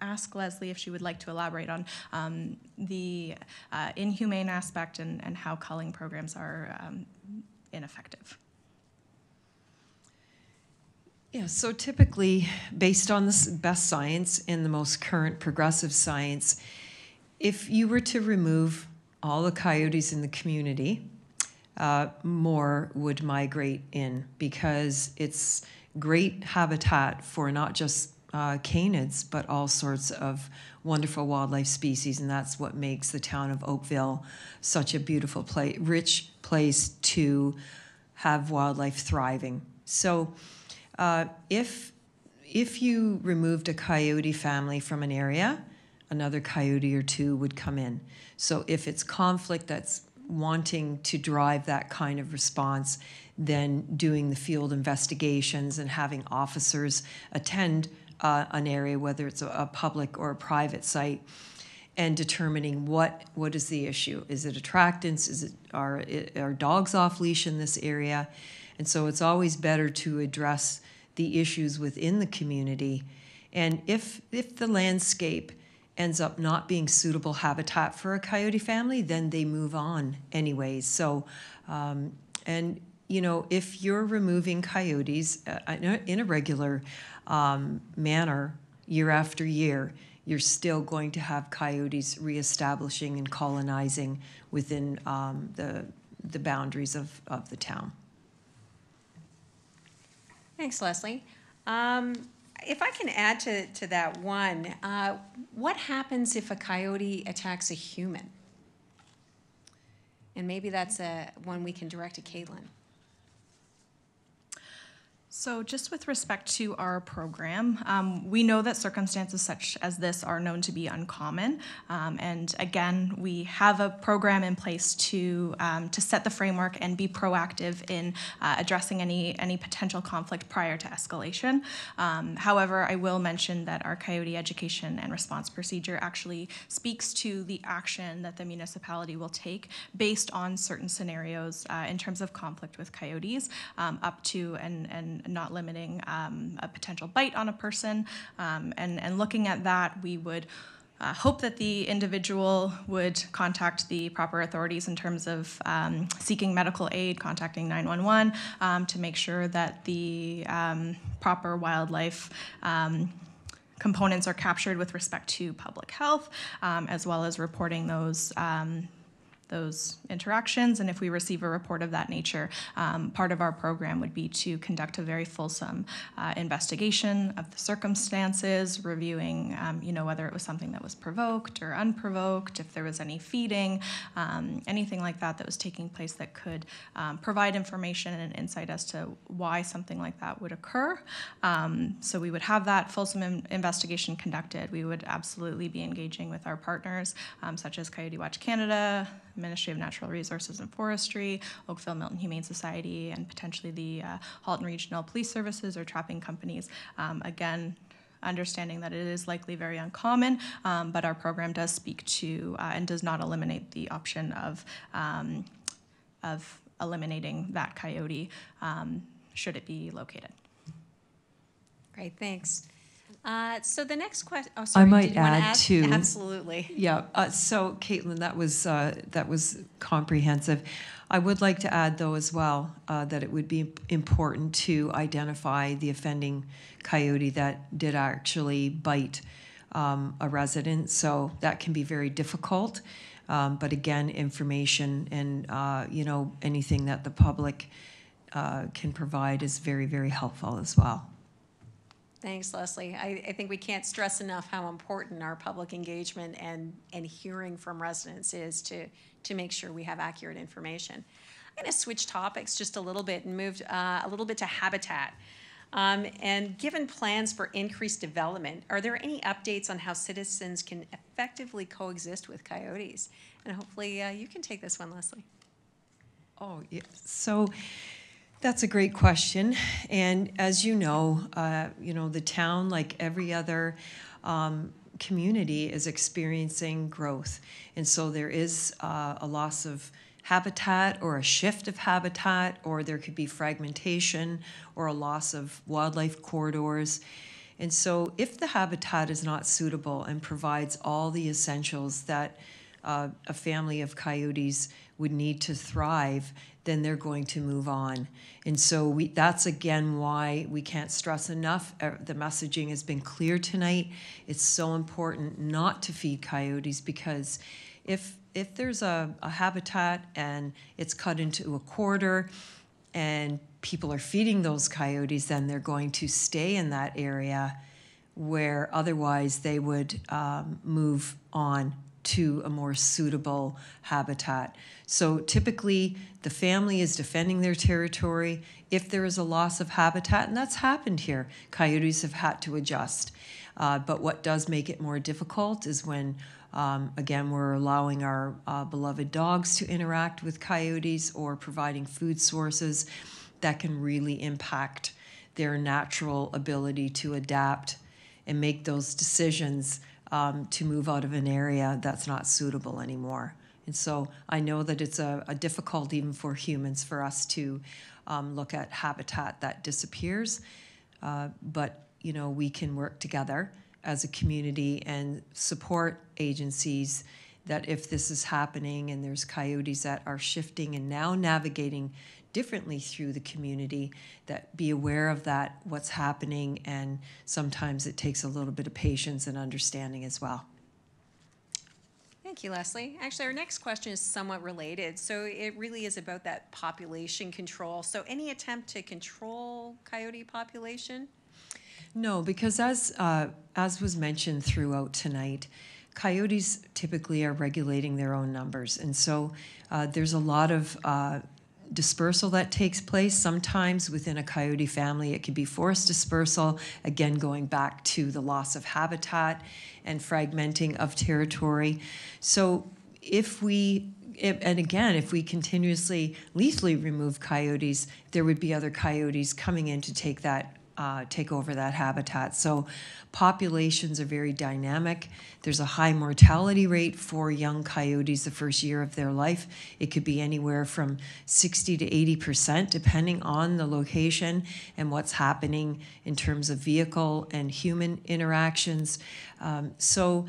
ask Leslie if she would like to elaborate on um, the uh, inhumane aspect and, and how culling programs are um, ineffective. Yeah, so typically, based on the best science and the most current progressive science, if you were to remove all the coyotes in the community, uh, more would migrate in because it's great habitat for not just uh, canids, but all sorts of wonderful wildlife species, and that's what makes the town of Oakville such a beautiful place, rich place to have wildlife thriving. So, uh, if if you removed a coyote family from an area, another coyote or two would come in. So if it's conflict that's wanting to drive that kind of response, then doing the field investigations and having officers attend uh, an area, whether it's a, a public or a private site, and determining what what is the issue. Is it attractants? Is it are are dogs off leash in this area? And so it's always better to address the issues within the community. And if if the landscape ends up not being suitable habitat for a coyote family, then they move on anyways. So, um, and you know, if you're removing coyotes uh, in a- in a regular um, manner year after year, you're still going to have coyotes reestablishing and colonizing within um, the the boundaries of, of the town. Thanks, Leslie. Um, if I can add to, to that one, uh, what happens if a coyote attacks a human? And maybe that's a, one we can direct to Caitlin. So, just with respect to our program, um, we know that circumstances such as this are known to be uncommon. Um, and again, we have a program in place to um, to set the framework and be proactive in uh, addressing any any potential conflict prior to escalation. Um, however, I will mention that our coyote education and response procedure actually speaks to the action that the municipality will take based on certain scenarios uh, in terms of conflict with coyotes, um, up to and and not limiting um, a potential bite on a person. Um, and, and looking at that, we would uh, hope that the individual would contact the proper authorities in terms of um, seeking medical aid, contacting 911 um, to make sure that the um, proper wildlife. Um, components are captured with respect to public health, as well as reporting those those interactions. And if we receive a report of that nature, um, part of our program would be to conduct a very fulsome uh, investigation of the circumstances, reviewing, um, you know, whether it was something that was provoked or unprovoked, if there was any feeding, um, anything like that that was taking place that could um, provide information and insight as to why something like that would occur. Um, so we would have that fulsome in- investigation conducted. We would absolutely be engaging with our partners, um, such as Coyote Watch Canada, Ministry of Natural Resources and Forestry, Oakville Milton Humane Society, and potentially the uh, Halton Regional Police Services or trapping companies. Um, again, understanding that it is likely very uncommon, um, but our program does speak to uh, and does not eliminate the option of um, of eliminating that coyote um, should it be located. Great, thanks. Uh, so the next question, oh, sorry. might wanna add too- Absolutely. Yeah, uh, so Caitlin, that was, uh, that was comprehensive. I would like to add, though, as well, uh, that it would be important to identify the offending coyote that did actually bite um, a resident, so that can be very difficult. Um, but again, information and uh, you know anything that the public uh, can provide is very very helpful as well. Thanks, Leslie. I, I think we can't stress enough how important our public engagement and, and hearing from residents is to, to make sure we have accurate information. I'm going to switch topics just a little bit and move uh, a little bit to habitat. Um, and given plans for increased development, are there any updates on how citizens can effectively coexist with coyotes? And hopefully uh, you can take this one, Leslie. Oh, yeah. So that's a great question. And as you know, uh, you know, the town, like every other um, community, is experiencing growth. And so there is uh, a loss of habitat or a shift of habitat, or there could be fragmentation or a loss of wildlife corridors. And so if the habitat is not suitable and provides all the essentials that uh, a family of coyotes would need to thrive, then they're going to move on. And so we, that's again why we can't stress enough. uh, The messaging has been clear tonight. It's so important not to feed coyotes because if if there's a, a habitat and it's cut into a quarter and people are feeding those coyotes, then they're going to stay in that area where otherwise they would um, move on to a more suitable habitat. So typically, the family is defending their territory. If there is a loss of habitat, and that's happened here, coyotes have had to adjust. Uh, but what does make it more difficult is when, um, again, we're allowing our uh, beloved dogs to interact with coyotes or providing food sources that can really impact their natural ability to adapt and make those decisions um, to move out of an area that's not suitable anymore. And so I know that it's a, a difficult even for humans for us to um, look at habitat that disappears. Uh, but you know we can work together as a community and support agencies that if this is happening and there's coyotes that are shifting and now navigating differently through the community that be aware of that what's happening and sometimes it takes a little bit of patience and understanding as well Thank you, Leslie. Actually, our next question is somewhat related. So it really is about that population control. So any attempt to control coyote population? no because as uh, as was mentioned throughout tonight coyotes typically are regulating their own numbers and so uh, there's a lot of uh, dispersal that takes place. Sometimes within a coyote family, it could be forced dispersal, again, going back to the loss of habitat and fragmenting of territory. So if we and again, if we continuously lethally remove coyotes, there would be other coyotes coming in to take that uh, take over that habitat. So populations are very dynamic. There's a high mortality rate for young coyotes the first year of their life. It could be anywhere from 60 to 80 percent, depending on the location and what's happening in terms of vehicle and human interactions. Um, so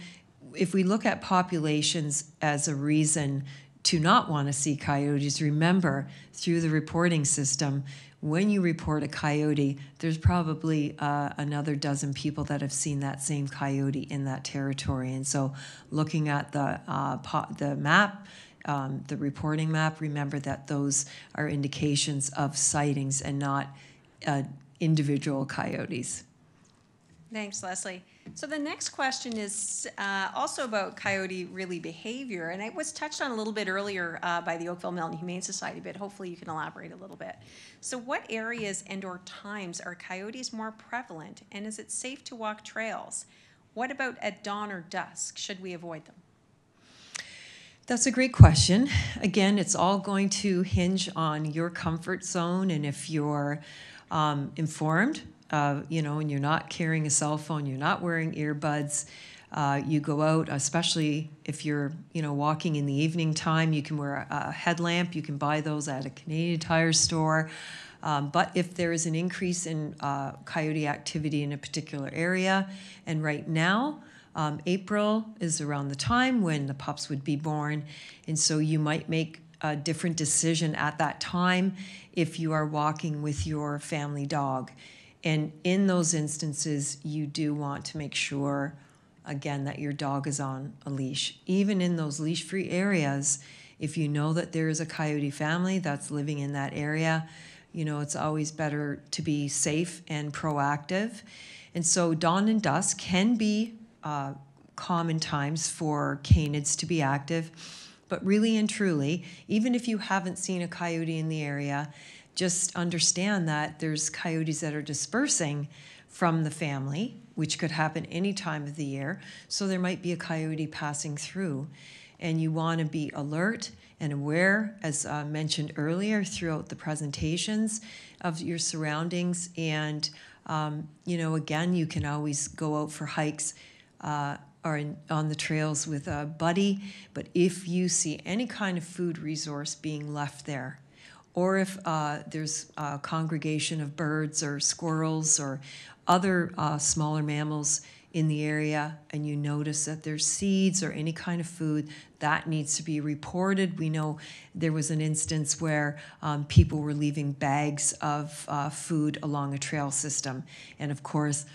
if we look at populations as a reason to not want to see coyotes, remember through the reporting system, when you report a coyote, there's probably uh, another dozen people that have seen that same coyote in that territory. And so, looking at the uh, po- the map, um, the reporting map, remember that those are indications of sightings and not uh, individual coyotes. Thanks, Leslie. So the next question is uh, also about coyote really behavior, and it was touched on a little bit earlier uh, by the Oakville Milton Humane Society, but hopefully you can elaborate a little bit. So what areas and/or times are coyotes more prevalent, and is it safe to walk trails? What about at dawn or dusk? Should we avoid them? That's a great question. Again, it's all going to hinge on your comfort zone and if you're um, informed, uh, you know, and you're not carrying a cell phone, you're not wearing earbuds. Uh, you go out, especially if you're, you know, walking in the evening time. You can wear a, headlamp. You can buy those at a Canadian Tire store. Um, but if there is an increase in uh, coyote activity in a particular area, and right now, um, April is around the time when the pups would be born, and so you might make a different decision at that time if you are walking with your family dog. And in those instances, you do want to make sure again, that your dog is on a leash. Even in those leash free areas, if you know that there is a coyote family that's living in that area, you know, it's always better to be safe and proactive. And so dawn and dusk can be uh, common times for canids to be active. But really and truly, even if you haven't seen a coyote in the area, just understand that there's coyotes that are dispersing from the family, which could happen any time of the year. So there might be a coyote passing through. And you want to be alert and aware, as uh, mentioned earlier, throughout the presentations of your surroundings. And, um, you know, again, you can always go out for hikes. Uh, or in, on the trails with a buddy, but if you see any kind of food resource being left there, or if uh, there's a congregation of birds or squirrels or other uh, smaller mammals in the area and you notice that there's seeds or any kind of food that needs to be reported. We know there was an instance where um, people were leaving bags of uh, food along a trail system. And of course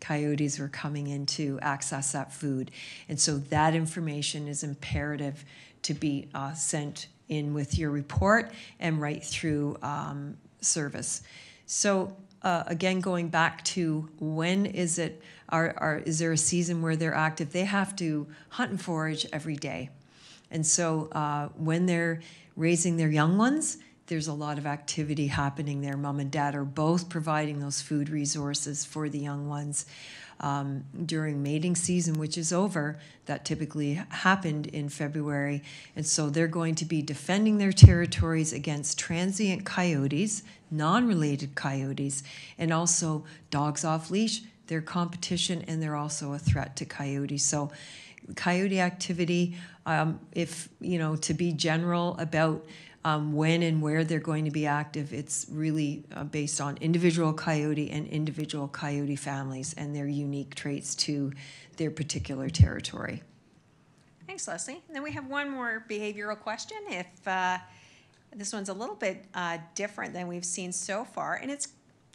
coyotes were coming in to access that food. And so that information is imperative to be uh, sent in with your report and right through um, service. So uh, again, going back to when is it, are, are, is there a season where they're active? They have to hunt and forage every day. And so uh, when they're raising their young ones, there's a lot of activity happening there. Mom and dad are both providing those food resources for the young ones um, during mating season, which is over. That typically happened in February. And so they're going to be defending their territories against transient coyotes, non related coyotes, and also dogs off leash. They're competition and they're also a threat to coyotes. So, coyote activity, um, if, you know, to be general about um, when and where they're going to be active. It's really uh, based on individual coyote and individual coyote families and their unique traits to their particular territory. Thanks, Leslie. And then we have one more behavioral question. If uh, this one's a little bit uh, different than we've seen so far, and it's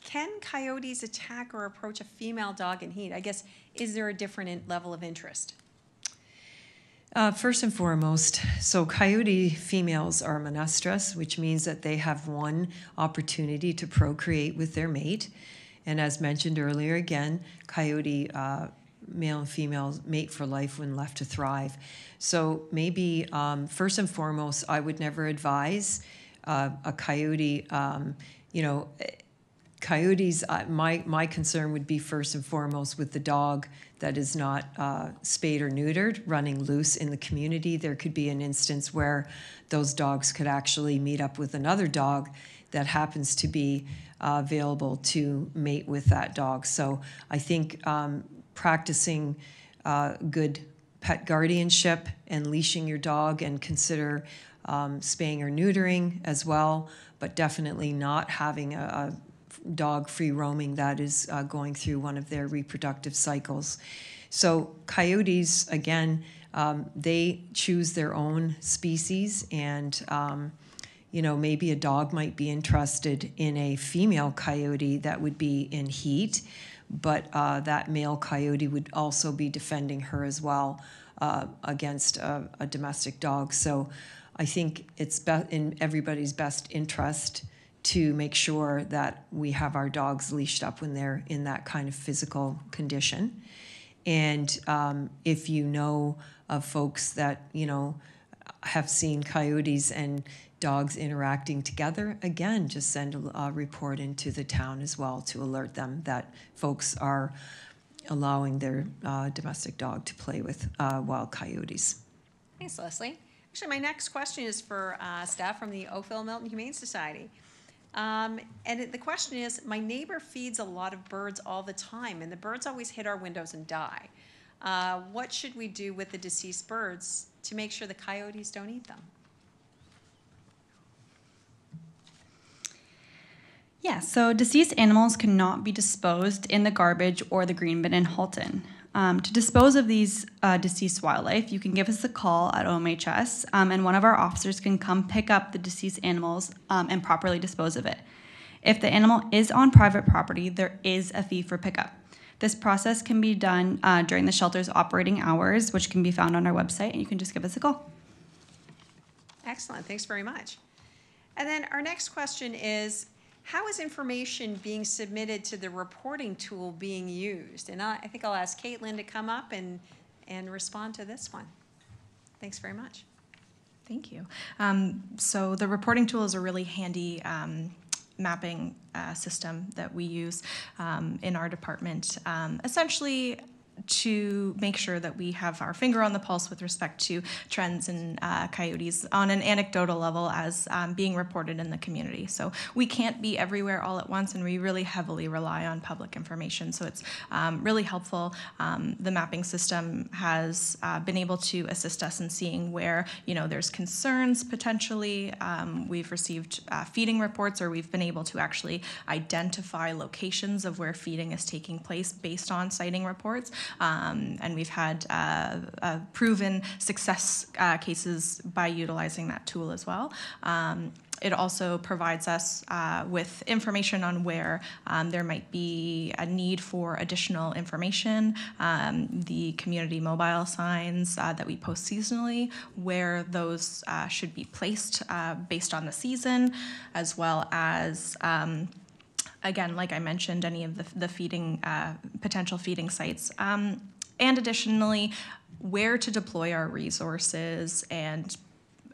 can coyotes attack or approach a female dog in heat? I guess is there a different level of interest? Uh, first and foremost, so coyote females are monestrous, which means that they have one opportunity to procreate with their mate. And as mentioned earlier, again, coyote uh, male and female mate for life when left to thrive. So maybe um, first and foremost, I would never advise uh, a coyote, um, you know, coyotes, uh, my, my concern would be first and foremost with the dog that is not uh, spayed or neutered running loose in the community. There could be an instance where those dogs could actually meet up with another dog that happens to be uh, available to mate with that dog. So I think um, practicing uh, good pet guardianship and leashing your dog and consider um, spaying or neutering as well, but definitely not having a, a dog free roaming that is uh, going through one of their reproductive cycles. So, coyotes, again, um, they choose their own species, and um, you know, maybe a dog might be interested in a female coyote that would be in heat, but uh, that male coyote would also be defending her as well uh, against a, a, domestic dog. So, I think it's in everybody's best interest to make sure that we have our dogs leashed up when they're in that kind of physical condition. And um, if you know of folks that, you know, have seen coyotes and dogs interacting together, again, just send a, a report into the town as well to alert them that folks are allowing their uh, domestic dog to play with uh, wild coyotes. Thanks, Leslie. Actually, my next question is for uh, staff from the Oakville Milton Humane Society. Um, and it, the question is, my neighbor feeds a lot of birds all the time, and the birds always hit our windows and die. Uh, what should we do with the deceased birds to make sure the coyotes don't eat them? Yeah, so deceased animals cannot be disposed in the garbage or the green bin in Halton. Um, to dispose of these uh, deceased wildlife, you can give us a call at OMHS, um, and one of our officers can come pick up the deceased animals um, and properly dispose of it. If the animal is on private property, there is a fee for pickup. This process can be done uh, during the shelter's operating hours, which can be found on our website, and you can just give us a call. Excellent, thanks very much. And then our next question is, how is information being submitted to the reporting tool being used? And I, I think I'll ask Caitlin to come up and, and respond to this one. Thanks very much. Thank you. Um, so the reporting tool is a really handy um, mapping uh, system that we use um, in our department. Um, essentially, to make sure that we have our finger on the pulse with respect to trends in uh, coyotes on an anecdotal level as um, being reported in the community. So we can't be everywhere all at once, and we really heavily rely on public information. So it's um, really helpful. Um, the mapping system has uh, been able to assist us in seeing where you know there's concerns potentially. Um, we've received uh, feeding reports, or we've been able to actually identify locations of where feeding is taking place based on sighting reports. Um, and we've had uh, uh, proven success uh, cases by utilizing that tool as well. Um, it also provides us uh, with information on where um, there might be a need for additional information, um, the community mobile signs uh, that we post seasonally, where those uh, should be placed uh, based on the season, as well as um, again, like I mentioned, any of the, the feeding, uh, potential feeding sites. Um, and additionally, where to deploy our resources and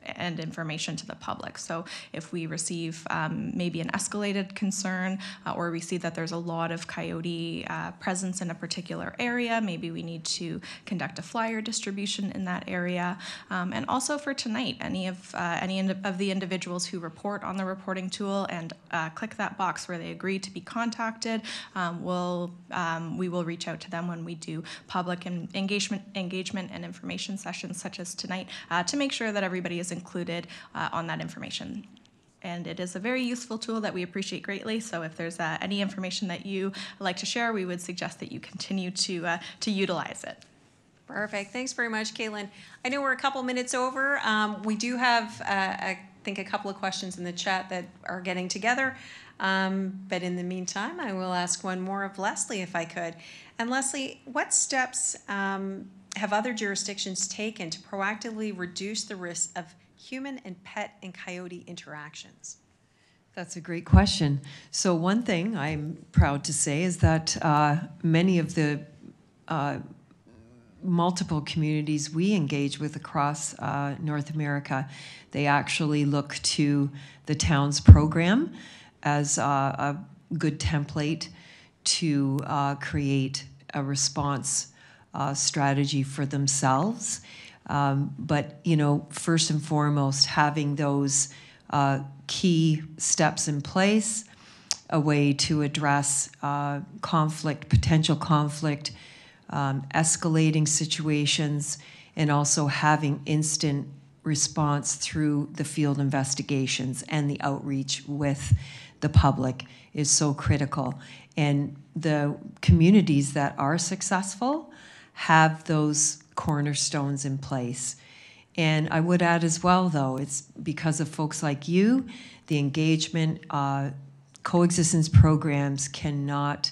and information to the public. So if we receive um, maybe an escalated concern uh, or we see that there's a lot of coyote uh, presence in a particular area, maybe we need to conduct a flyer distribution in that area. Um, and also for tonight, any of uh, any of the individuals who report on the reporting tool and uh, click that box where they agree to be contacted, um, will um, we will reach out to them when we do public engagement engagement and information sessions such as tonight uh, to make sure that everybody is included uh, on that information. And it is a very useful tool that we appreciate greatly. So if there's uh, any information that you like to share, we would suggest that you continue to, uh, to utilize it. Perfect. Thanks very much, Caitlin. I know we're a couple minutes over. Um, we do have, uh, I think, a couple of questions in the chat that are getting together. Um, but in the meantime, I will ask one more of Leslie if I could. And Leslie, what steps um, have other jurisdictions taken to proactively reduce the risk of human and pet and coyote interactions? That's a great question. So, one thing I'm proud to say is that uh, many of the uh, multiple communities we engage with across uh, North America, they actually look to the town's program as a good template to uh, create a response uh, strategy for themselves. Um, but you know, first and foremost, having those uh, key steps in place, a way to address uh, conflict, potential conflict, um, escalating situations, and also having instant response through the field investigations and the outreach with the public is so critical. And the communities that are successful have those cornerstones in place. And I would add as well, though, it's because of folks like you, the engagement, uh, coexistence programs cannot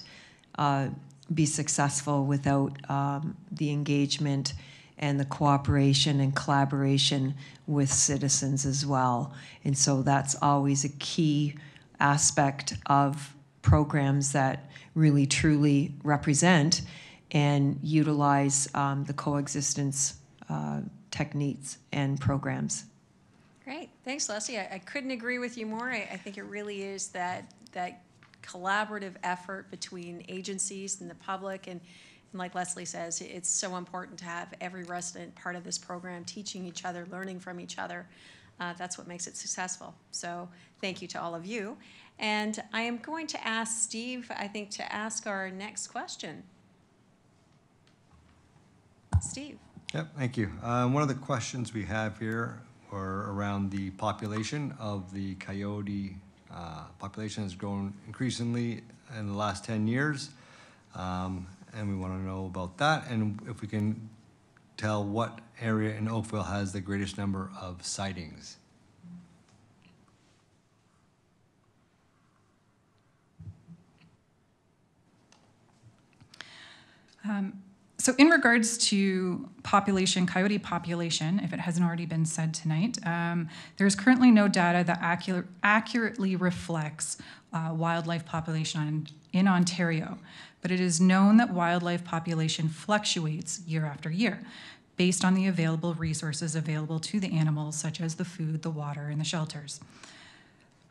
uh, be successful without um, the engagement and the cooperation and collaboration with citizens as well. And so that's always a key aspect of programs that really truly represent and utilize um, the coexistence uh, techniques and programs. Great, thanks, Leslie. I, I couldn't agree with you more. I, I, think it really is that that collaborative effort between agencies and the public, and, and like Leslie says, it's so important to have every resident part of this program, teaching each other, learning from each other. Uh, that's what makes it successful. So thank you to all of you. And I am going to ask Steve, I think, to ask our next question. Steve. Yep, thank you. Um, one of the questions we have here are around the population of the coyote. Uh, population has grown increasingly in the last 10 years, um, and we want to know about that and if we can tell what area in Oakville has the greatest number of sightings. So, in regards to population, coyote population, if it hasn't already been said tonight, um, there's currently no data that accurate, accurately reflects uh, wildlife population on, in Ontario. But it is known that wildlife population fluctuates year after year based on the available resources available to the animals, such as the food, the water, and the shelters.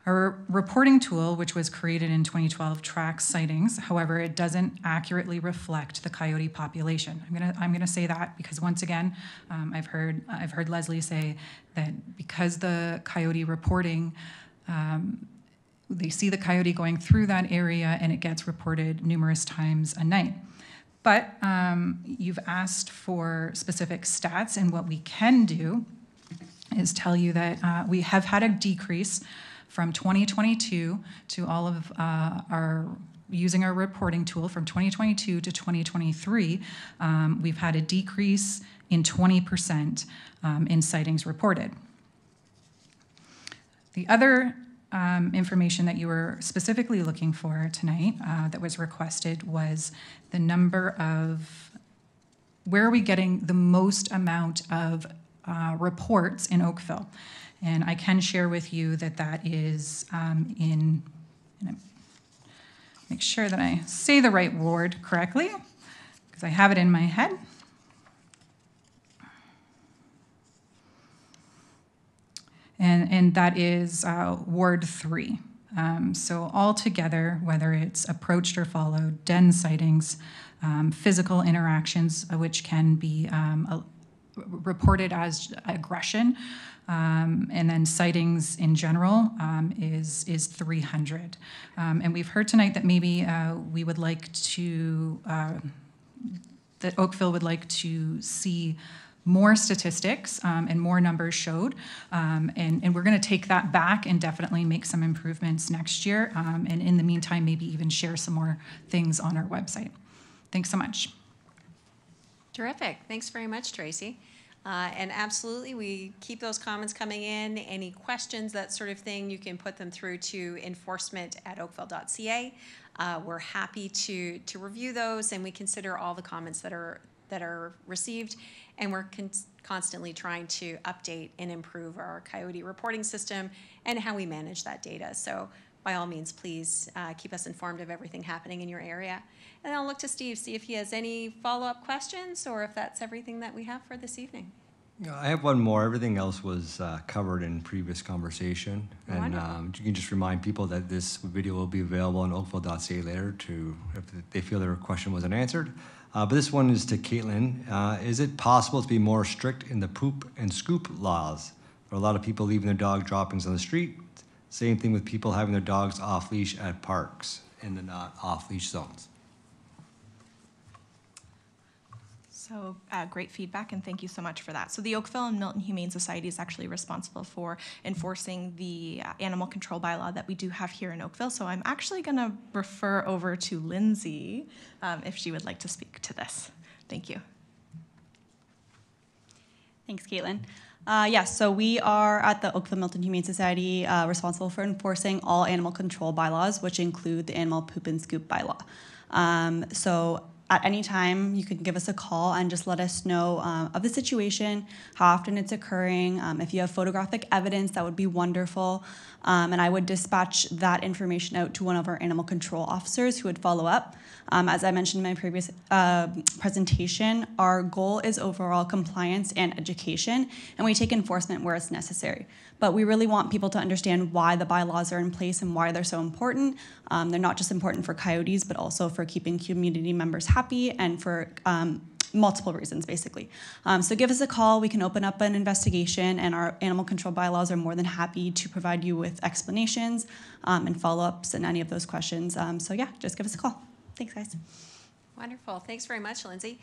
Our reporting tool, which was created in 2012, tracks sightings. However, it doesn't accurately reflect the coyote population. I'm gonna I'm gonna say that because once again, um, I've heard I've heard Leslie say that because the coyote reporting. Um, they see the coyote going through that area and it gets reported numerous times a night. But um, you've asked for specific stats, and what we can do is tell you that uh, we have had a decrease from 2022 to all of uh, our using our reporting tool from 2022 to 2023, um, we've had a decrease in 20% um, in sightings reported. The other um, information that you were specifically looking for tonight uh, that was requested was the number of where are we getting the most amount of uh, reports in Oakville. And I can share with you that that is um, in, make sure that I say the right word correctly, because I have it in my head. And, and that is uh, Ward three. Um, so altogether, whether it's approached or followed, den sightings, um, physical interactions, uh, which can be um, reported as aggression, um, and then sightings in general um, is is 300. Um, and we've heard tonight that maybe uh, we would like to uh, that Oakville would like to see more statistics um, and more numbers showed. Um, and, and we're going to take that back and definitely make some improvements next year. Um, and in the meantime, maybe even share some more things on our website. Thanks so much. Terrific. Thanks very much, Tracy. Uh, and absolutely, we keep those comments coming in. Any questions, that sort of thing, you can put them through to enforcement at oakville.ca. Uh, we're happy to to review those, and we consider all the comments that are that are received, and we're con- constantly trying to update and improve our coyote reporting system and how we manage that data. So, by all means, please uh, keep us informed of everything happening in your area. And I'll look to Steve, see if he has any follow-up questions or if that's everything that we have for this evening. I have one more. Everything else was uh, covered in previous conversation. And um, you can just remind people that this video will be available on oakville.ca later to, if they feel their question wasn't answered. Uh, but this one is to Caitlin. Uh, is it possible to be more strict in the poop and scoop laws? There are a lot of people leaving their dog droppings on the street. Same thing with people having their dogs off leash at parks in the not off leash zones. So uh, great feedback, and thank you so much for that. So the Oakville and Milton Humane Society is actually responsible for enforcing the uh, animal control bylaw that we do have here in Oakville. So I'm actually going to refer over to Lindsay um, if she would like to speak to this. Thank you. Thanks, Caitlin. Uh, yes, so we are at the Oakville Milton Humane Society uh, responsible for enforcing all animal control bylaws, which include the animal poop and scoop bylaw. Um, so at any time, you can give us a call and just let us know um, of the situation, how often it's occurring. Um, if you have photographic evidence, that would be wonderful. Um, and I would dispatch that information out to one of our animal control officers who would follow up. Um, as I mentioned in my previous uh, presentation, our goal is overall compliance and education, and we take enforcement where it's necessary. But we really want people to understand why the bylaws are in place and why they're so important. Um, they're not just important for coyotes, but also for keeping community members happy and for um, multiple reasons, basically. Um, so give us a call. We can open up an investigation, and our animal control bylaws are more than happy to provide you with explanations um, and follow ups and any of those questions. Um, so, yeah, just give us a call. Thanks, guys. Wonderful. Thanks very much, Lindsay.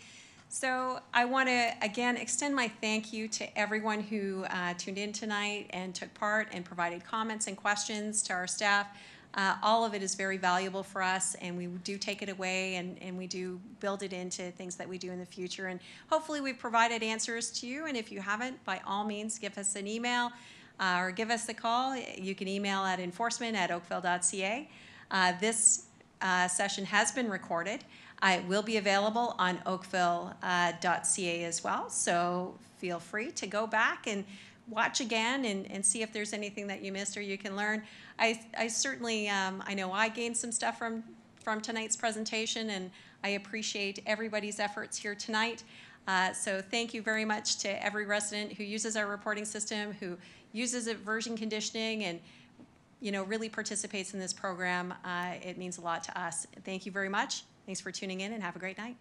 So I want to again extend my thank you to everyone who uh, tuned in tonight and took part and provided comments and questions to our staff. Uh, all of it is very valuable for us, and we do take it away and, and we do build it into things that we do in the future. And hopefully, we've provided answers to you. And if you haven't, by all means, give us an email uh, or give us a call. You can email at enforcement at oakville.ca. Uh, this uh, session has been recorded. Uh, It will be available on oakville.ca as well, so feel free to go back and watch again and, and see if there's anything that you missed or you can learn. I, I certainly, um, I know I gained some stuff from, from tonight's presentation, and I appreciate everybody's efforts here tonight. Uh, so thank you very much to every resident who uses our reporting system, who uses aversion conditioning, and you know really participates in this program. Uh, it means a lot to us. Thank you very much. Thanks for tuning in, and have a great night.